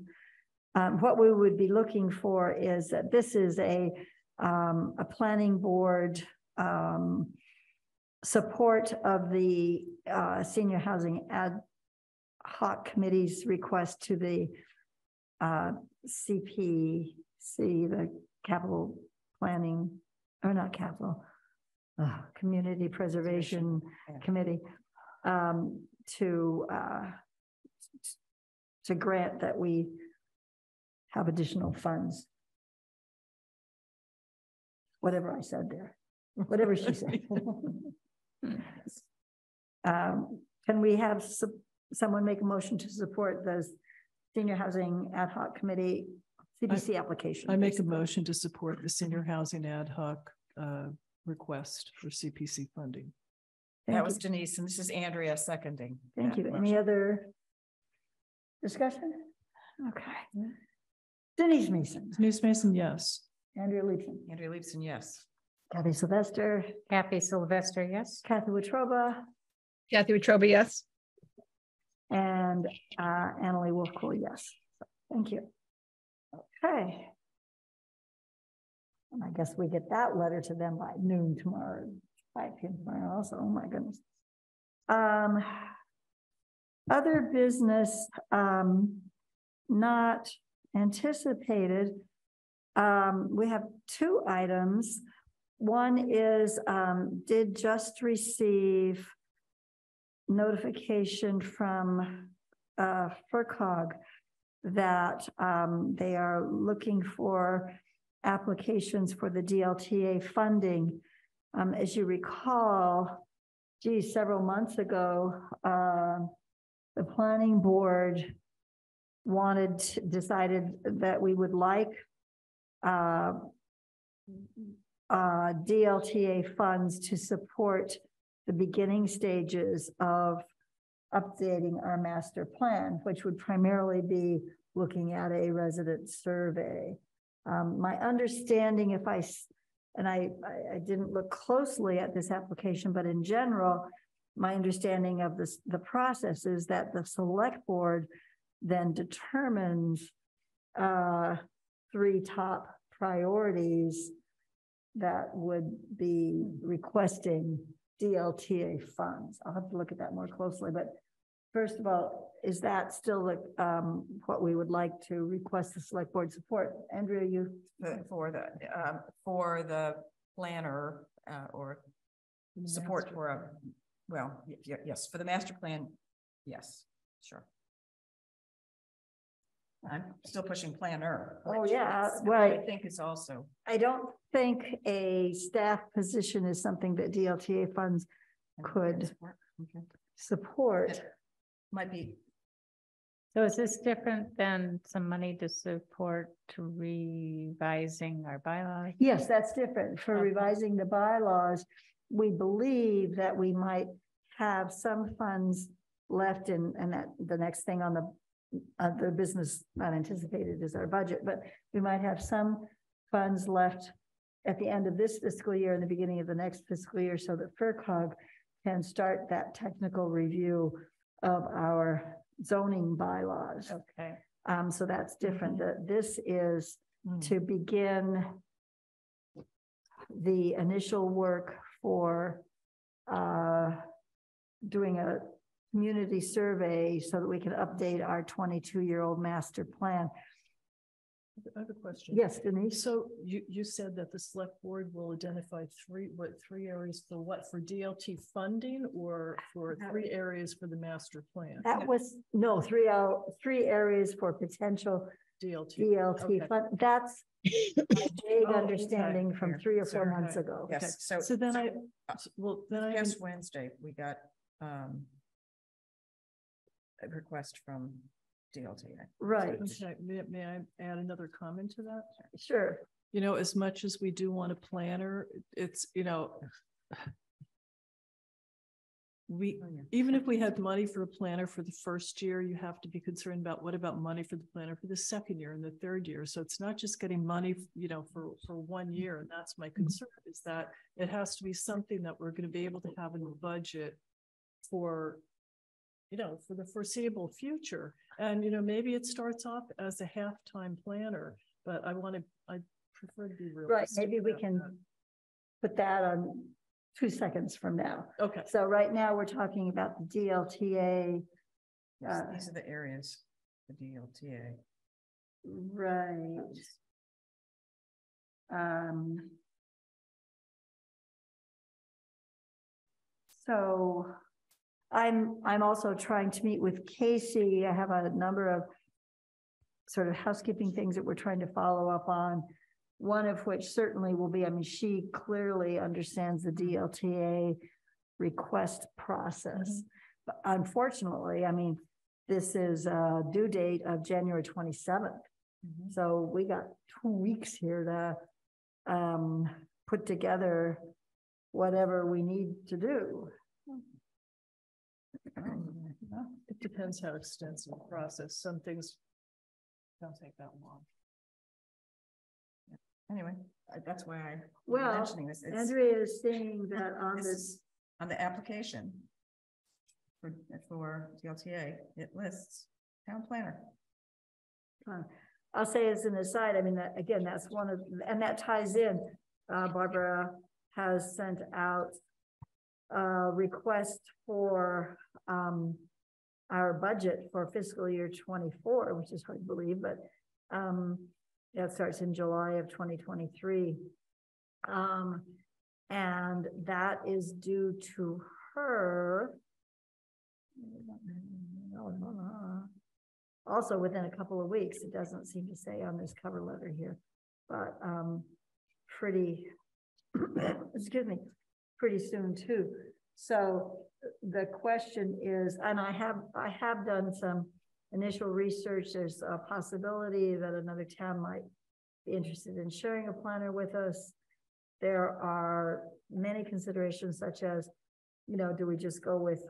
um, what we would be looking for is that this is a, um, a planning board, um, support of the, uh, senior housing ad hoc committee's request to the, uh, CPC, the capital planning, or not capital, uh, Community Preservation Yeah. Committee, um, to, uh, to grant that we have additional funds. Whatever I said there, whatever she said. Um, can we have some, someone make a motion to support the senior housing ad hoc committee CPC application? I make a motion to support the senior housing ad hoc uh, request for CPC funding. That Thank was. Denise, and this is Andrea seconding. Thank that you. Any other discussion? Okay. Denise Mason, Denise Mason, yes. Andrea Leibson, Andrea Leibson, yes. Kathy Sylvester, Kathy Sylvester, yes? Kathy Wetruba, Kathy Wetruba, yes. and uh, Annalee Wolfcole, yes. Thank you. Okay. And I guess we get that letter to them by noon tomorrow, five P M tomorrow also, oh my goodness. Um, other business, um, not anticipated. Um, we have two items. One is, um, did just receive notification from, uh, FRCOG that, um, they are looking for applications for the DLTA funding. Um, as you recall, geez, several months ago, uh, the planning board wanted, decided that we would like uh, uh, DLTA funds to support the beginning stages of updating our master plan, which would primarily be looking at a resident survey. Um, my understanding, if I, and I, I, I didn't look closely at this application, but in general, my understanding of this, the process is that the select board then determines uh, three top priorities that would be requesting DLTA funds. I'll have to look at that more closely, but first of all, is that still the, um, what we would like to request the select board support? Andrea, you? The- For the, um, for the planner, uh, or support for a, well, yes, for the master plan, yes, sure. I'm still pushing planner. Oh, yeah, is- right. I think it's also, I don't think a staff position is something that DLTA funds Could. Okay. support. might be, So is this different than some money to support to revising our bylaws? Yes, that's different. For Okay. revising the bylaws, we believe that we might have some funds left in, and that, the next thing on the, uh, the business not anticipated is our budget, but we might have some funds left at the end of this fiscal year and the beginning of the next fiscal year so that FRCOG can start that technical review of our zoning bylaws. Okay. Um, so that's different. That this is Mm. to begin the initial work for uh, doing a community survey so that we can update our twenty-two-year-old master plan. I have a question. Yes, Denise? So you, you said that the select board will identify three, what, three areas for what, for DLT funding or for That three areas for the master plan? That was, no, three out, three areas for potential DLT. DLT Okay. fund. That's a vague Oh, okay. understanding from three or four Sorry. months ago. Okay, Yes, so. So then I, uh, well, then I, Last Wednesday, we got, um, a request from DLTA. Right, okay, may, may I add another comment to that? sure. You know, as much as we do want a planner, it's, you know, we, Oh, yeah. even if we had money for a planner for the first year, you have to be concerned about what about money for the planner for the second year and the third year? So it's not just getting money, you know, for, for one year. And that's my mm-hmm. concern is that it has to be something that we're going to be able to have in the budget for, you know, for the foreseeable future. And, you know, maybe it starts off as a half-time planner, but I want to, I prefer to be realistic. Right, maybe we can that. put that on two seconds from now. Okay. So right now, we're talking about the DLTA. These Uh, these are the areas, the DLTA. Right. Um. So I'm, I'm also trying to meet with Casey. I have a number of sort of housekeeping things that we're trying to follow up on. One of which certainly will be, I mean, she clearly understands the mm-hmm. DLTA request process. Mm-hmm. But unfortunately, I mean, this is a due date of January twenty-seventh. Mm-hmm. So we got two weeks here to um put together whatever we need to do. It depends how extensive the process. Some things don't take that long. Anyway, I- that's why I. Well, mentioning this. It's- Andrea is saying that on This this, on the application for, for DLTA, it lists town planner. uh, I'll say as an aside, I mean, that, again, that's one of, and that ties in. Uh, Barbara has sent out a request for um our budget for fiscal year twenty-four, which is hard to believe, but um that starts in July of twenty twenty-three. Um, and that is due to her also within a couple of weeks. It doesn't seem to say on this cover letter here, but um pretty, excuse me, pretty soon too. So the question is, and I have, I have done some initial research. There's a possibility that another town might be interested in sharing a planner with us. There are many considerations such as, you know, do we just go with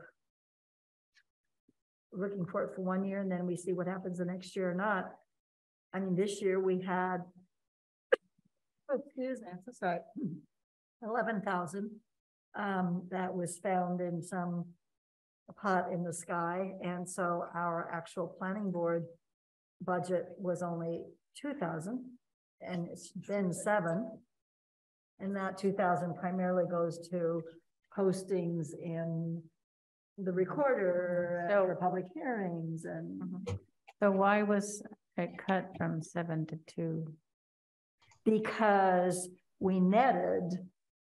looking for it for one year and then we see what happens the next year or not? I mean, this year we had excuse me, I'm so sorry. Eleven thousand, um, that was found in some pot in the sky, and so our actual planning board budget was only two thousand, and it's been seven. And that two thousand primarily goes to postings in the recorder so, for public hearings and So why was it cut from seven to two? because we netted,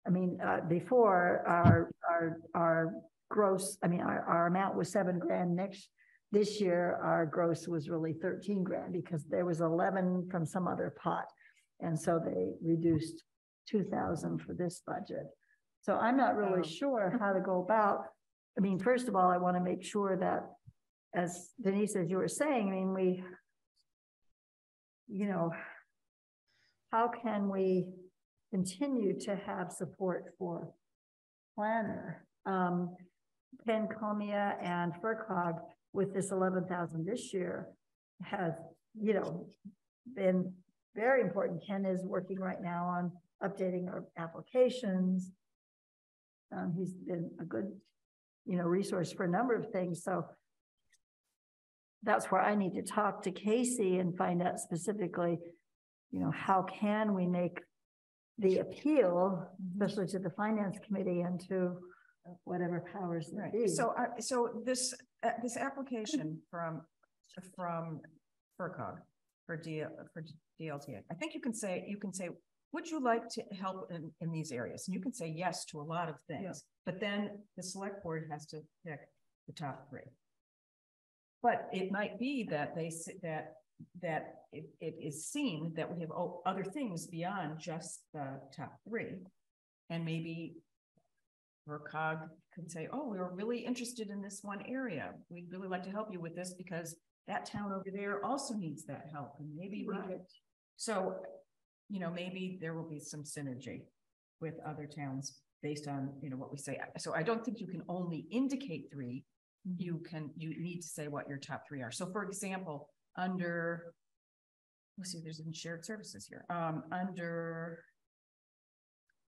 I mean, uh, before our, our, our gross, I mean, our, our amount was seven grand next, this year, our gross was really thirteen grand because there was eleven from some other pot. And so they reduced two thousand for this budget. So I'm not really sure how to go about, I mean, first of all, I want to make sure that, as Denise, as you were saying, I mean, we, you know, how can we continue to have support for planner? Um, Comia and FRCOG with this eleven thousand this year has, you know, been very important. Ken is working right now on updating our applications. Um, he's been a good, you know, resource for a number of things, so that's where I need to talk to Casey and find out specifically, you know, how can we make the appeal, especially to the finance committee and to whatever powers there Right, be. so, uh, so this, uh, this application from, from FRCOG for D, for DLTA, I think you can say, you can say, would you like to help in, in these areas? And you can say yes to a lot of things, but then the select board has to pick the top three. But it might be that they, that that it, it is seen that we have other things beyond just the top three. And maybe FRCOG could say, oh, we were really interested in this one area. We'd really like to help you with this because that town over there also needs that help. And maybe we could, so, you know, maybe there will be some synergy with other towns based on, you know, what we say. So I don't think you can only indicate three. Mm-hmm. You can, you need to say what your top three are. So for example, under, let's see, there's in shared services here, um, under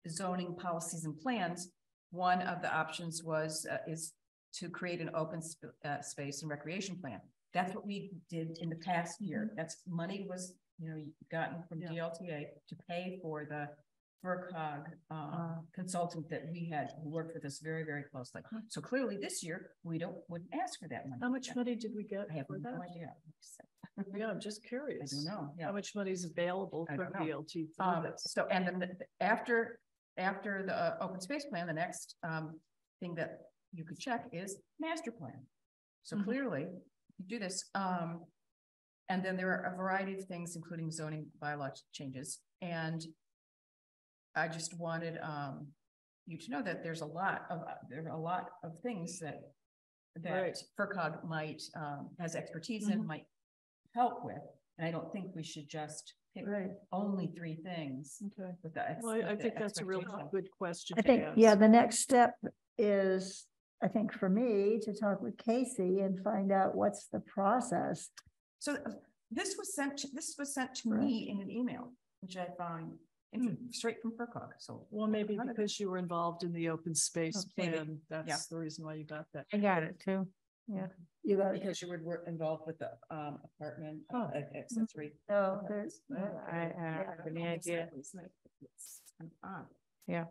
zoning policies and plans, one of the options was, uh, is to create an open sp- uh, space and recreation plan. That's what we did in the past year. That's money was, you know, gotten from Yeah. DLTA to pay for the FRCOG, uh, consultant that we had, who worked with us very, very closely. So clearly this year, we don't, wouldn't ask for that money. How much money did we get I have for no that? idea. Yeah, I'm just curious. I don't know, yeah. How much money is available I for. DLT? Um, so, and then the- after, after the uh, open space plan, the next, um, thing that you could check is master plan. So Mhm. clearly, you do this, um, and then there are a variety of things, including zoning bylaw changes, and I just wanted, um, you to know that there's a lot of, uh, there are a lot of things that that Right. FRCOG might, um, has expertise in, Mhm. might help with. And I don't think we should just pick Right, only three things okay. with the. ex- Well, I- I with the think that's a really good question I to think, yeah, the next step is, I think for me, to talk with Casey and find out what's the process. So uh, this was sent, to- this was sent to Right. me in an email, which I found in- straight from FRCOG, so. Well, maybe None of it. because you were involved in the open space Maybe, plan, that's the reason why you got that. I got it too. You got, Because you were- were involved with the um apartment Oh. uh, accessory. no, there's, I, I don't have any idea. Yeah.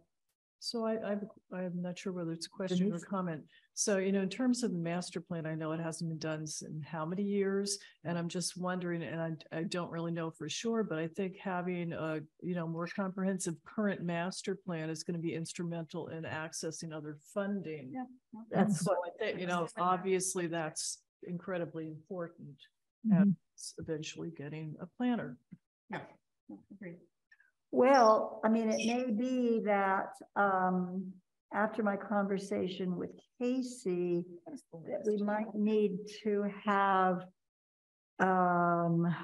So I, I'm, I'm not sure whether it's a question or Denise? comment. So, you know, in terms of the master plan, I know it hasn't been done in how many years? And I'm just wondering, and I, I don't really know for sure, but I think having a, you know, more comprehensive current master plan is going to be instrumental in accessing other funding. Yeah. that's So what, I think, you know, obviously that's incredibly important. Mhm. And s- eventually getting a planner. Agreed. well, I mean, it may be that, um, after my conversation with Casey, that we might need to have, um,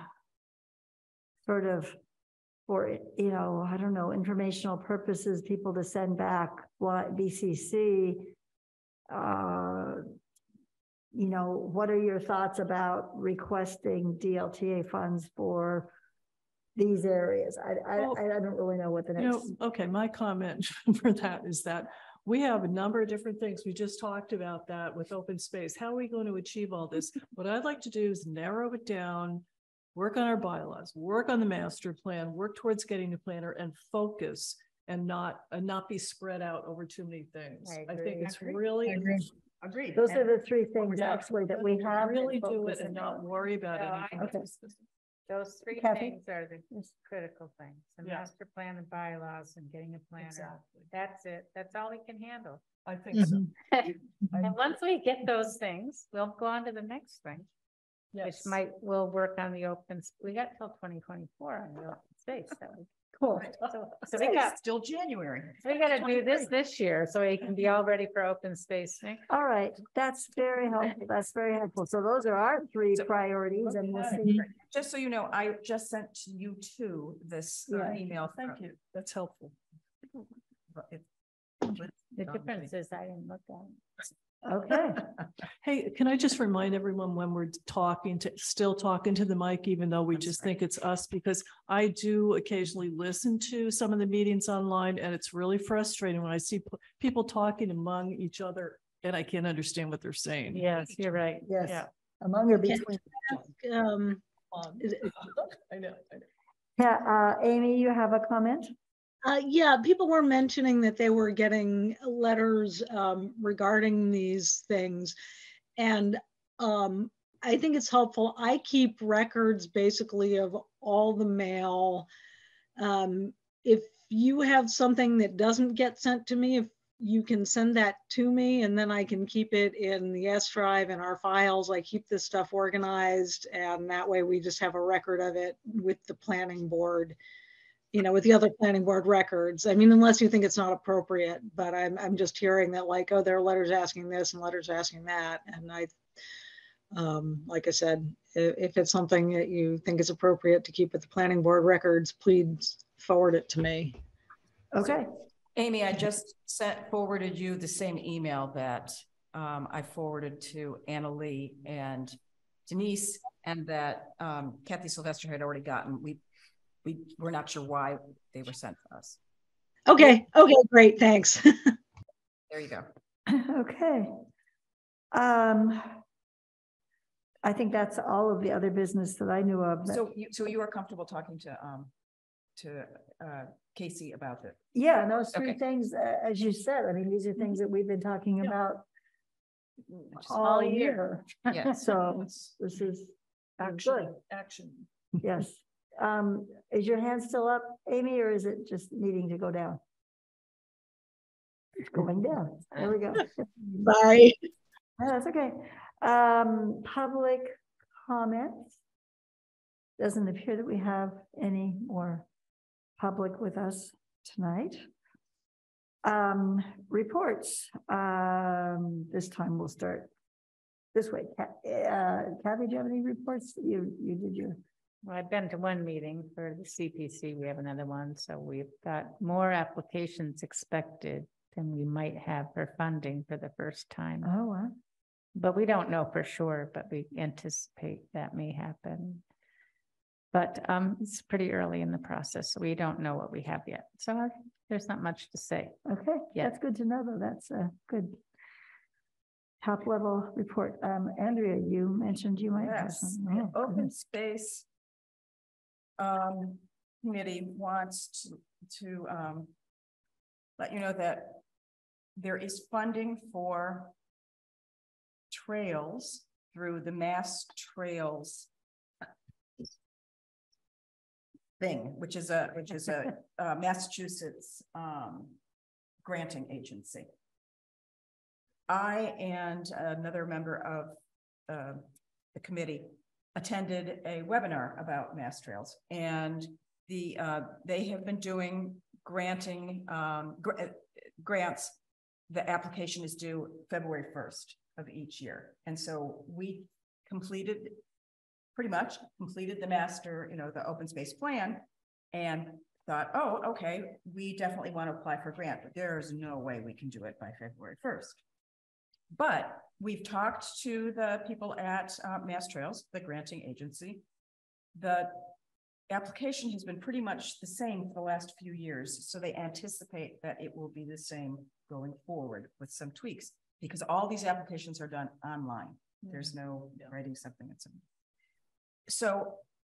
sort of, for, you know, I don't know, informational purposes, people to send back what BCC, uh, you know, what are your thoughts about requesting DLTA funds for these areas? I, I, I don't really know what the next. okay, my comment for that is that we have a number of different things. We just talked about that with open space. How are we going to achieve all this? What I'd like to do is narrow it down, work on our bylaws, work on the master plan, work towards getting a planner and focus and not, and not be spread out over too many things. I I think it's really. Agreed. Those are the three things Yeah. actually that we have. Really do it and not worry about No, I- anything. Okay. Else. Those three Kathy? things are the critical things, the Yeah. master plan and bylaws and getting a planner. Exactly. That's it. That's all we can handle. I think so. Mm-hmm. And once we get those things, we'll go on to the next thing, which Yes. might, we'll work on the open, s- we got till twenty twenty-four on the open space. so we- Cool. So so we got, Still January. we gotta do this this year so we can be all ready for open space next. All right, that's very helpful. That's very helpful. So those are our three So- priorities and we'll see. Just so you know, I just sent to you too this uh, Yeah. email. Thank from- you. That's helpful. but it- The difference is I didn't look at it. Okay, Hey, can I just remind everyone when we're talking to, still talking to the mic, even though we I'm just sorry. think it's us, because I do occasionally listen to some of the meetings online and it's really frustrating when I see p- people talking among each other and I can't understand what they're saying. Yes, you're right. yes, Yeah. among or Okay. between. Um, Um, I know, I know. Yeah, uh, Amy, you have a comment? Uh, yeah, people were mentioning that they were getting letters um, regarding these things. And um, I think it's helpful. I keep records basically of all the mail. Um, if you have something that doesn't get sent to me, if you can send that to me and then I can keep it in the S drive and our files. I keep this stuff organized and that way we just have a record of it with the planning board, you know, with the other planning board records. I mean, unless you think it's not appropriate, but I'm, I'm just hearing that like, oh, there are letters asking this and letters asking that. And I, um, like I said, i- if it's something that you think is appropriate to keep with the planning board records, please forward it to me. Okay, Amy, I just sent, forwarded you the same email that um, I forwarded to Anna Lee and Denise, and that um, Kathy Sylvester had already gotten. We, we, we're not sure why they were sent to us. Okay, okay, great, thanks. There you go. okay. Um, I think that's all of the other business that I knew of. So you, so you are comfortable talking to, um, to uh, Casey about it? Yeah, and those three Okay. things, uh, as you said, I mean, these are things that we've been talking Yeah. about Just all year. year. Yeah. So this is Action, action. Yes. Um, is your hand still up, Amy, or is it just needing to go down? It's going down. There we go. Bye. No, That's okay. Um, public comments? Doesn't appear that we have any more public with us tonight. Um, reports, um, this time we'll start this way. Uh, Kathy, do you have any reports? You, you did your, Well, I've been to one meeting for the CPC. We have another one, so we've got more applications expected than we might have for funding for the first time. oh, wow. But we don't know for sure, but we anticipate that may happen. But um, it's pretty early in the process, so we don't know what we have yet. So I- there's not much to say. Okay, Yeah. that's good to know, though. That's a good top level report. Um, Andrea, you mentioned you might have some. the Oh, open space um, committee wants to, to, um, let you know that there is funding for trails through the Mass Trails thing, which is a, which is a Massachusetts, um, granting agency. I and another member of, uh, the committee attended a webinar about mass trails and the, uh, they have been doing granting, um, gr- uh, grants. The application is due February first of each year. And so we completed, pretty much completed the master, you know, the open space plan and thought, oh, okay, we definitely want to apply for grant, but there's no way we can do it by February first. But we've talked to the people at uh, Mass Trails, the granting agency. The application has been pretty much the same for the last few years, so they anticipate that it will be the same going forward with some tweaks. Because all these applications are done online. There's no writing something. So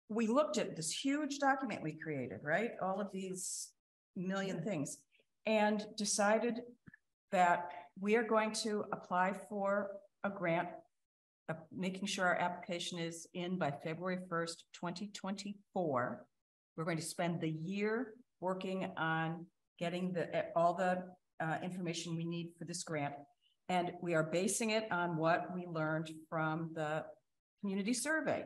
we looked at this huge document we created, right? All of these million things and decided that we are going to apply for a grant, uh, making sure our application is in by February first, twenty twenty-four. We're going to spend the year working on getting the, uh, all the uh, information we need for this grant. And we are basing it on what we learned from the community survey.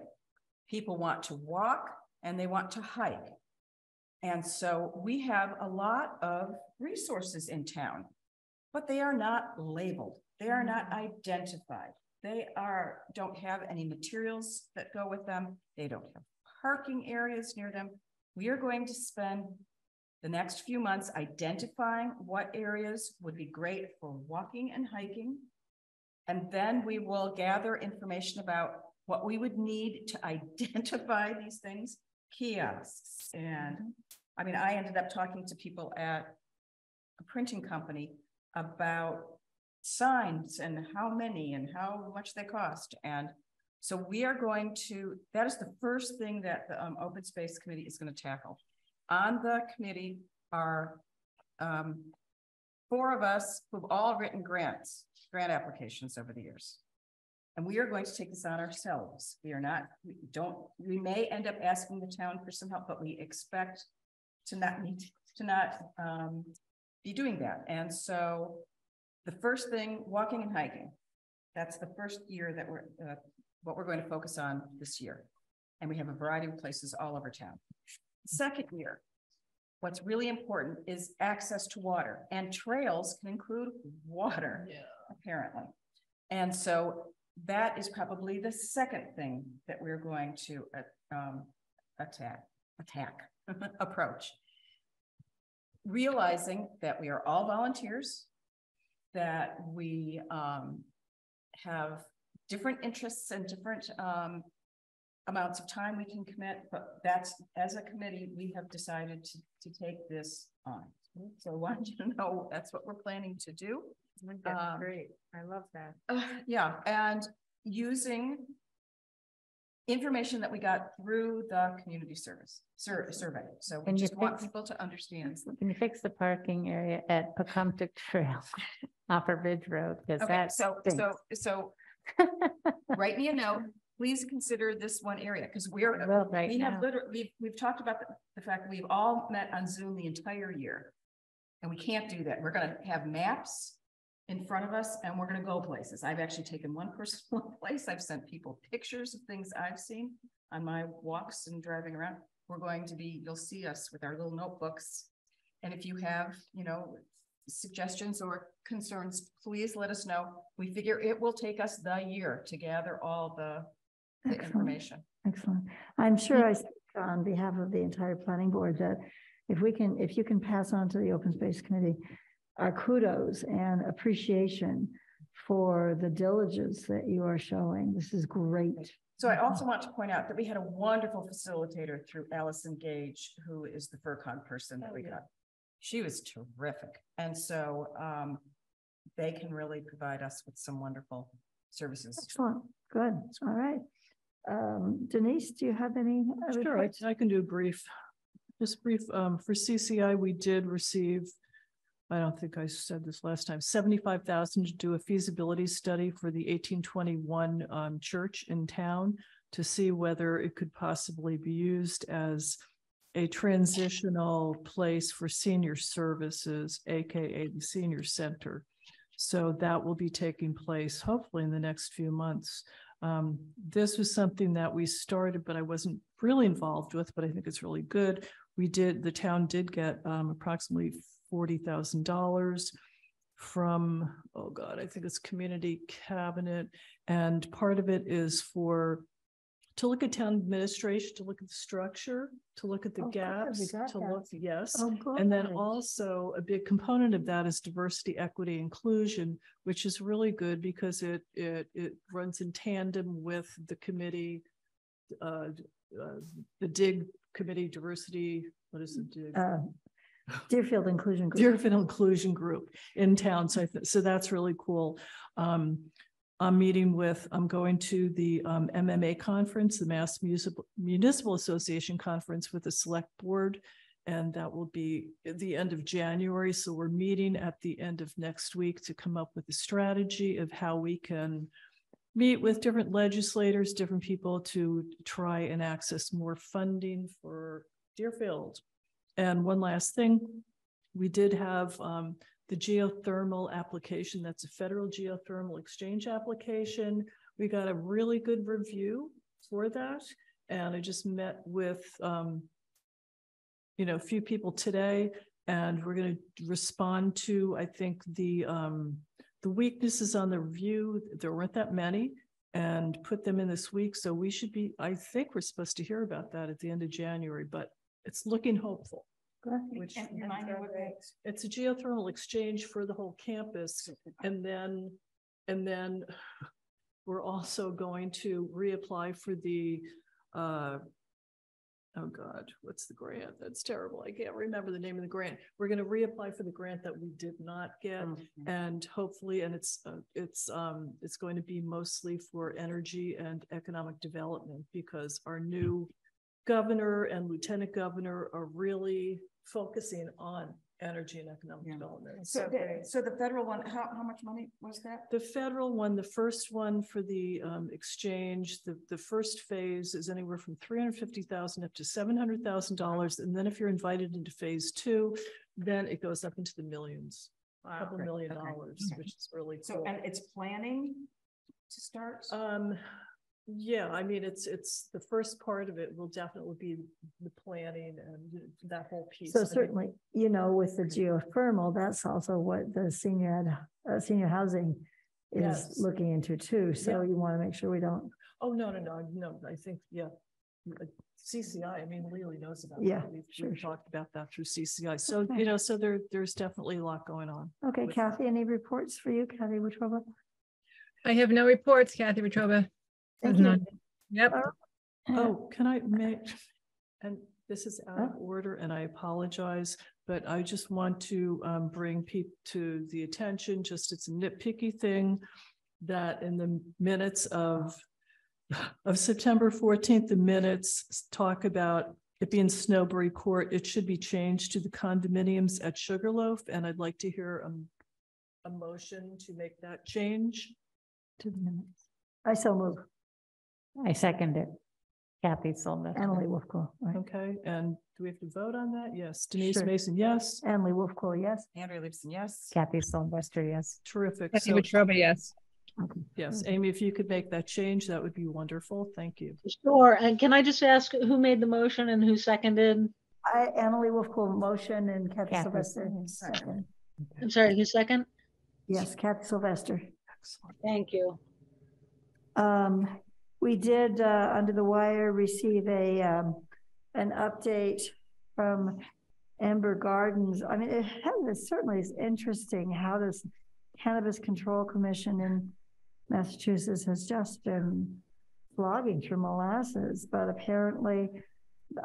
People want to walk and they want to hike. And so we have a lot of resources in town, but they are not labeled. They are not mm. identified. They are, don't have any materials that go with them. They don't have parking areas near them. We are going to spend the next few months identifying what areas would be great for walking and hiking. And then we will gather information about what we would need to identify these things, kiosks. And I mean, I ended up talking to people at a printing company about signs and how many and how much they cost. And so we are going to, that is the first thing that the um, Open Space Committee is going to tackle. On the committee are um, four of us who've all written grants, grant applications over the years. And we are going to take this on ourselves. We are not, we don't, we may end up asking the town for some help, but we expect to not need, to not um, be doing that. And so the first thing, walking and hiking. That's the first year that we're, uh, what we're going to focus on this year. And we have a variety of places all over town. Second year, what's really important is access to water and trails can include water, yeah. apparently. And so that is probably the second thing that we're going to uh, um, attack, attack, approach. Realizing that we are all volunteers, that we um, have different interests and different um, amounts of time we can commit, but that's, as a committee, we have decided to, to take this on. So I want you to know that's what we're planning to do. That's Um, great. I love that. Uh, yeah, and using information that we got through the community service, sur- survey. So we Can you just want fix- people to understand. Can you fix the parking area at Pocumtuck Trail off of Ridge Road? Because Okay, that so, stinks. so, so write me a note. Please consider this one area because we're, Well, right we have literally, we've, we've talked about the, the fact that we've all met on Zoom the entire year. And we can't do that. We're gonna have maps in front of us and we're gonna go places. I've actually taken one person to one place. I've sent people pictures of things I've seen on my walks and driving around. We're going to be, you'll see us with our little notebooks. And if you have, you know, suggestions or concerns, please let us know. We figure it will take us the year to gather all the, the Excellent. information. Excellent. I'm sure I speak on behalf of the entire planning board that if we can, if you can pass on to the open space committee our kudos and appreciation for the diligence that you are showing. This is great. So I also want to point out that we had a wonderful facilitator through Allison Gage, who is the FRCOG person that we got. She was terrific. And so um, they can really provide us with some wonderful services. Excellent. Good. All right. Um, Denise, do you have any? Sure, I. I can do a brief, just brief, um, for CCI, we did receive, I don't think I said this last time, seventy-five thousand to do a feasibility study for the eighteen twenty-one, um, church in town to see whether it could possibly be used as a transitional place for senior services, AKA the senior center. So that will be taking place hopefully in the next few months. Um, this was something that we started, but I wasn't really involved with, but I think it's really good. We did, the town did get um approximately forty thousand dollars from, oh God, I think it's community cabinet. And part of it is for to look at town administration, to look at the structure, to look at the Oh, gaps, to that. look, yes. Oh. And then also a big component of that is diversity, equity, inclusion, which is really good because it, it, it runs in tandem with the committee. Uh, uh, the DIG committee, diversity, what is it? DIG? Uh, Deerfield Inclusion Group. Deerfield Inclusion Group in town. So, th- so that's really cool. Um, I'm meeting with, I'm going to the um, MMA conference, the Mass Municipal Municipal Association Conference with the Select Board. And that will be the end of January. So we're meeting at the end of next week to come up with a strategy of how we can meet with different legislators, different people to try and access more funding for Deerfield. And one last thing, we did have um, the geothermal application. That's a federal geothermal exchange application. We got a really good review for that. And I just met with, um, you know, a few people today and we're going to respond to, I think, the, um, the weaknesses on the review. There weren't that many and put them in this week. So we should be, I think we're supposed to hear about that at the end of January, but it's looking hopeful. Which it's a geothermal exchange for the whole campus and then, and then we're also going to reapply for the, uh, oh God, what's the grant? That's terrible. I can't remember the name of the grant. We're going to reapply for the grant that we did not get. And hopefully, and it's, uh, it's, um, it's going to be mostly for energy and economic development because our new governor and lieutenant governor are really focusing on energy and economic Yeah. development. So, So the- so the federal one, how, how much money was that? the federal one, the first one for the um exchange, the the first phase is anywhere from three hundred fifty thousand up to seven hundred thousand dollars. And then if you're invited into phase two, then it goes up into the millions, a couple Great, million okay. dollars, which is really So, cool. and it's planning to start? Um, yeah, I mean, it's, it's, the first part of it will definitely be the planning and that whole piece. So I think- certainly, you know, with the geothermal, that's also what the senior, ed- uh, senior housing is Yes. looking into too. So Yeah. you want to make sure we don't, Oh, no, no, no, no, I think, yeah. Uh, CCI, I mean, Lily knows about. Yeah, that. We've, sure, we've talked about that through CCI. So, Okay. you know, so there, there's definitely a lot going on. okay, with Kathy, any reports for you, Kathy Wetruba? I have no reports, Kathy Wetruba. Thank There's you. none. Yep. Oh, can I make, and this is out of order and I apologize, but I just want to um bring people to the attention, just it's a nitpicky thing. That in the minutes of of September fourteenth, the minutes talk about it being Snowbury Court. It should be changed to the condominiums at Sugarloaf, and I'd like to hear um a motion to make that change. To the minutes. I so move. I second it. Kathy Sylvester. Emily Wolfcole, right? Okay, and do we have to vote on that? Yes. Denise Sure. Mason, yes. Emily Wolfcole, yes. Andrea Leibson, yes. Kathy Sylvester, yes. Terrific. Kathy So, Wetruba, yes. yes, Amy, if you could make that change, that would be wonderful. Thank you. Sure, and can I just ask who made the motion and who seconded? I, Emily Wolfcole, motion and Kathy Kathy Sylvester, Sylvester. second. I'm sorry, who second? Yes, Kathy Sylvester. Excellent. Thank you. Um, we did, uh, under the wire, receive a, um, an update from Amber Gardens. I mean, it has, it certainly is interesting how this Cannabis Control Commission in Massachusetts has just been flogging through molasses, but apparently,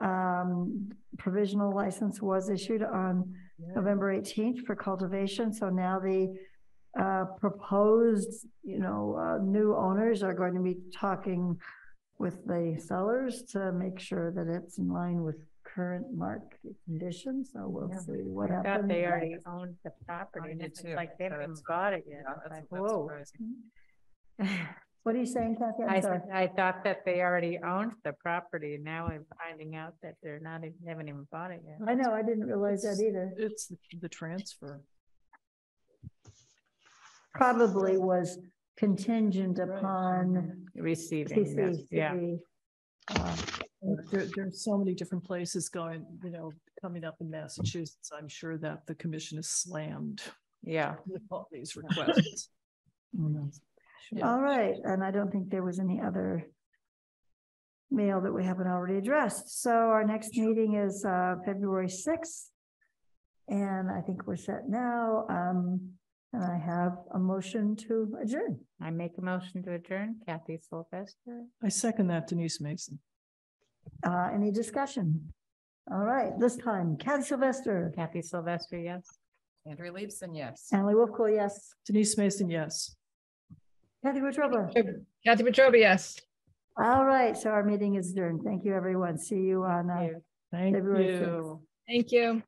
um, provisional license was issued on November eighteenth for cultivation, so now the uh, proposed, you know, uh, new owners are going to be talking with the sellers to make sure that it's in line with current market conditions, so we'll Yeah. see what I thought happens. they already owned the property. And did It's too. like they So haven't that's- bought it yet. Yeah, It's that's- like, that's whoa. What are you saying, Kathy? I, I'm sorry. I thought that they already owned the property. Now I'm finding out that they're not, even- they haven't even bought it yet. I know, I didn't realize that either. It's the- the transfer. Probably was contingent upon Receiving, this, CC. yeah. uh, There, there's so many different places going, you know, coming up in Massachusetts. I'm sure that the commission is slammed Yeah. with all these requests. Yeah. All right, and I don't think there was any other mail that we haven't already addressed. So our next meeting is uh February sixth. And I think we're set now. Um, and I have a motion to adjourn. I make a motion to adjourn. Kathy Sylvester. I second that Denise Mason. Uh, any discussion? All right, this time Kathy Sylvester, Kathy Sylvester, yes. Andrea Leibson, yes. Emily Wolfcole, yes. Denise Mason, yes. Kathy Wetruba. Kathy Wetruba, yes. All right, so our meeting is adjourned. Thank you, everyone. See you on uh, Thank February you. Thank you.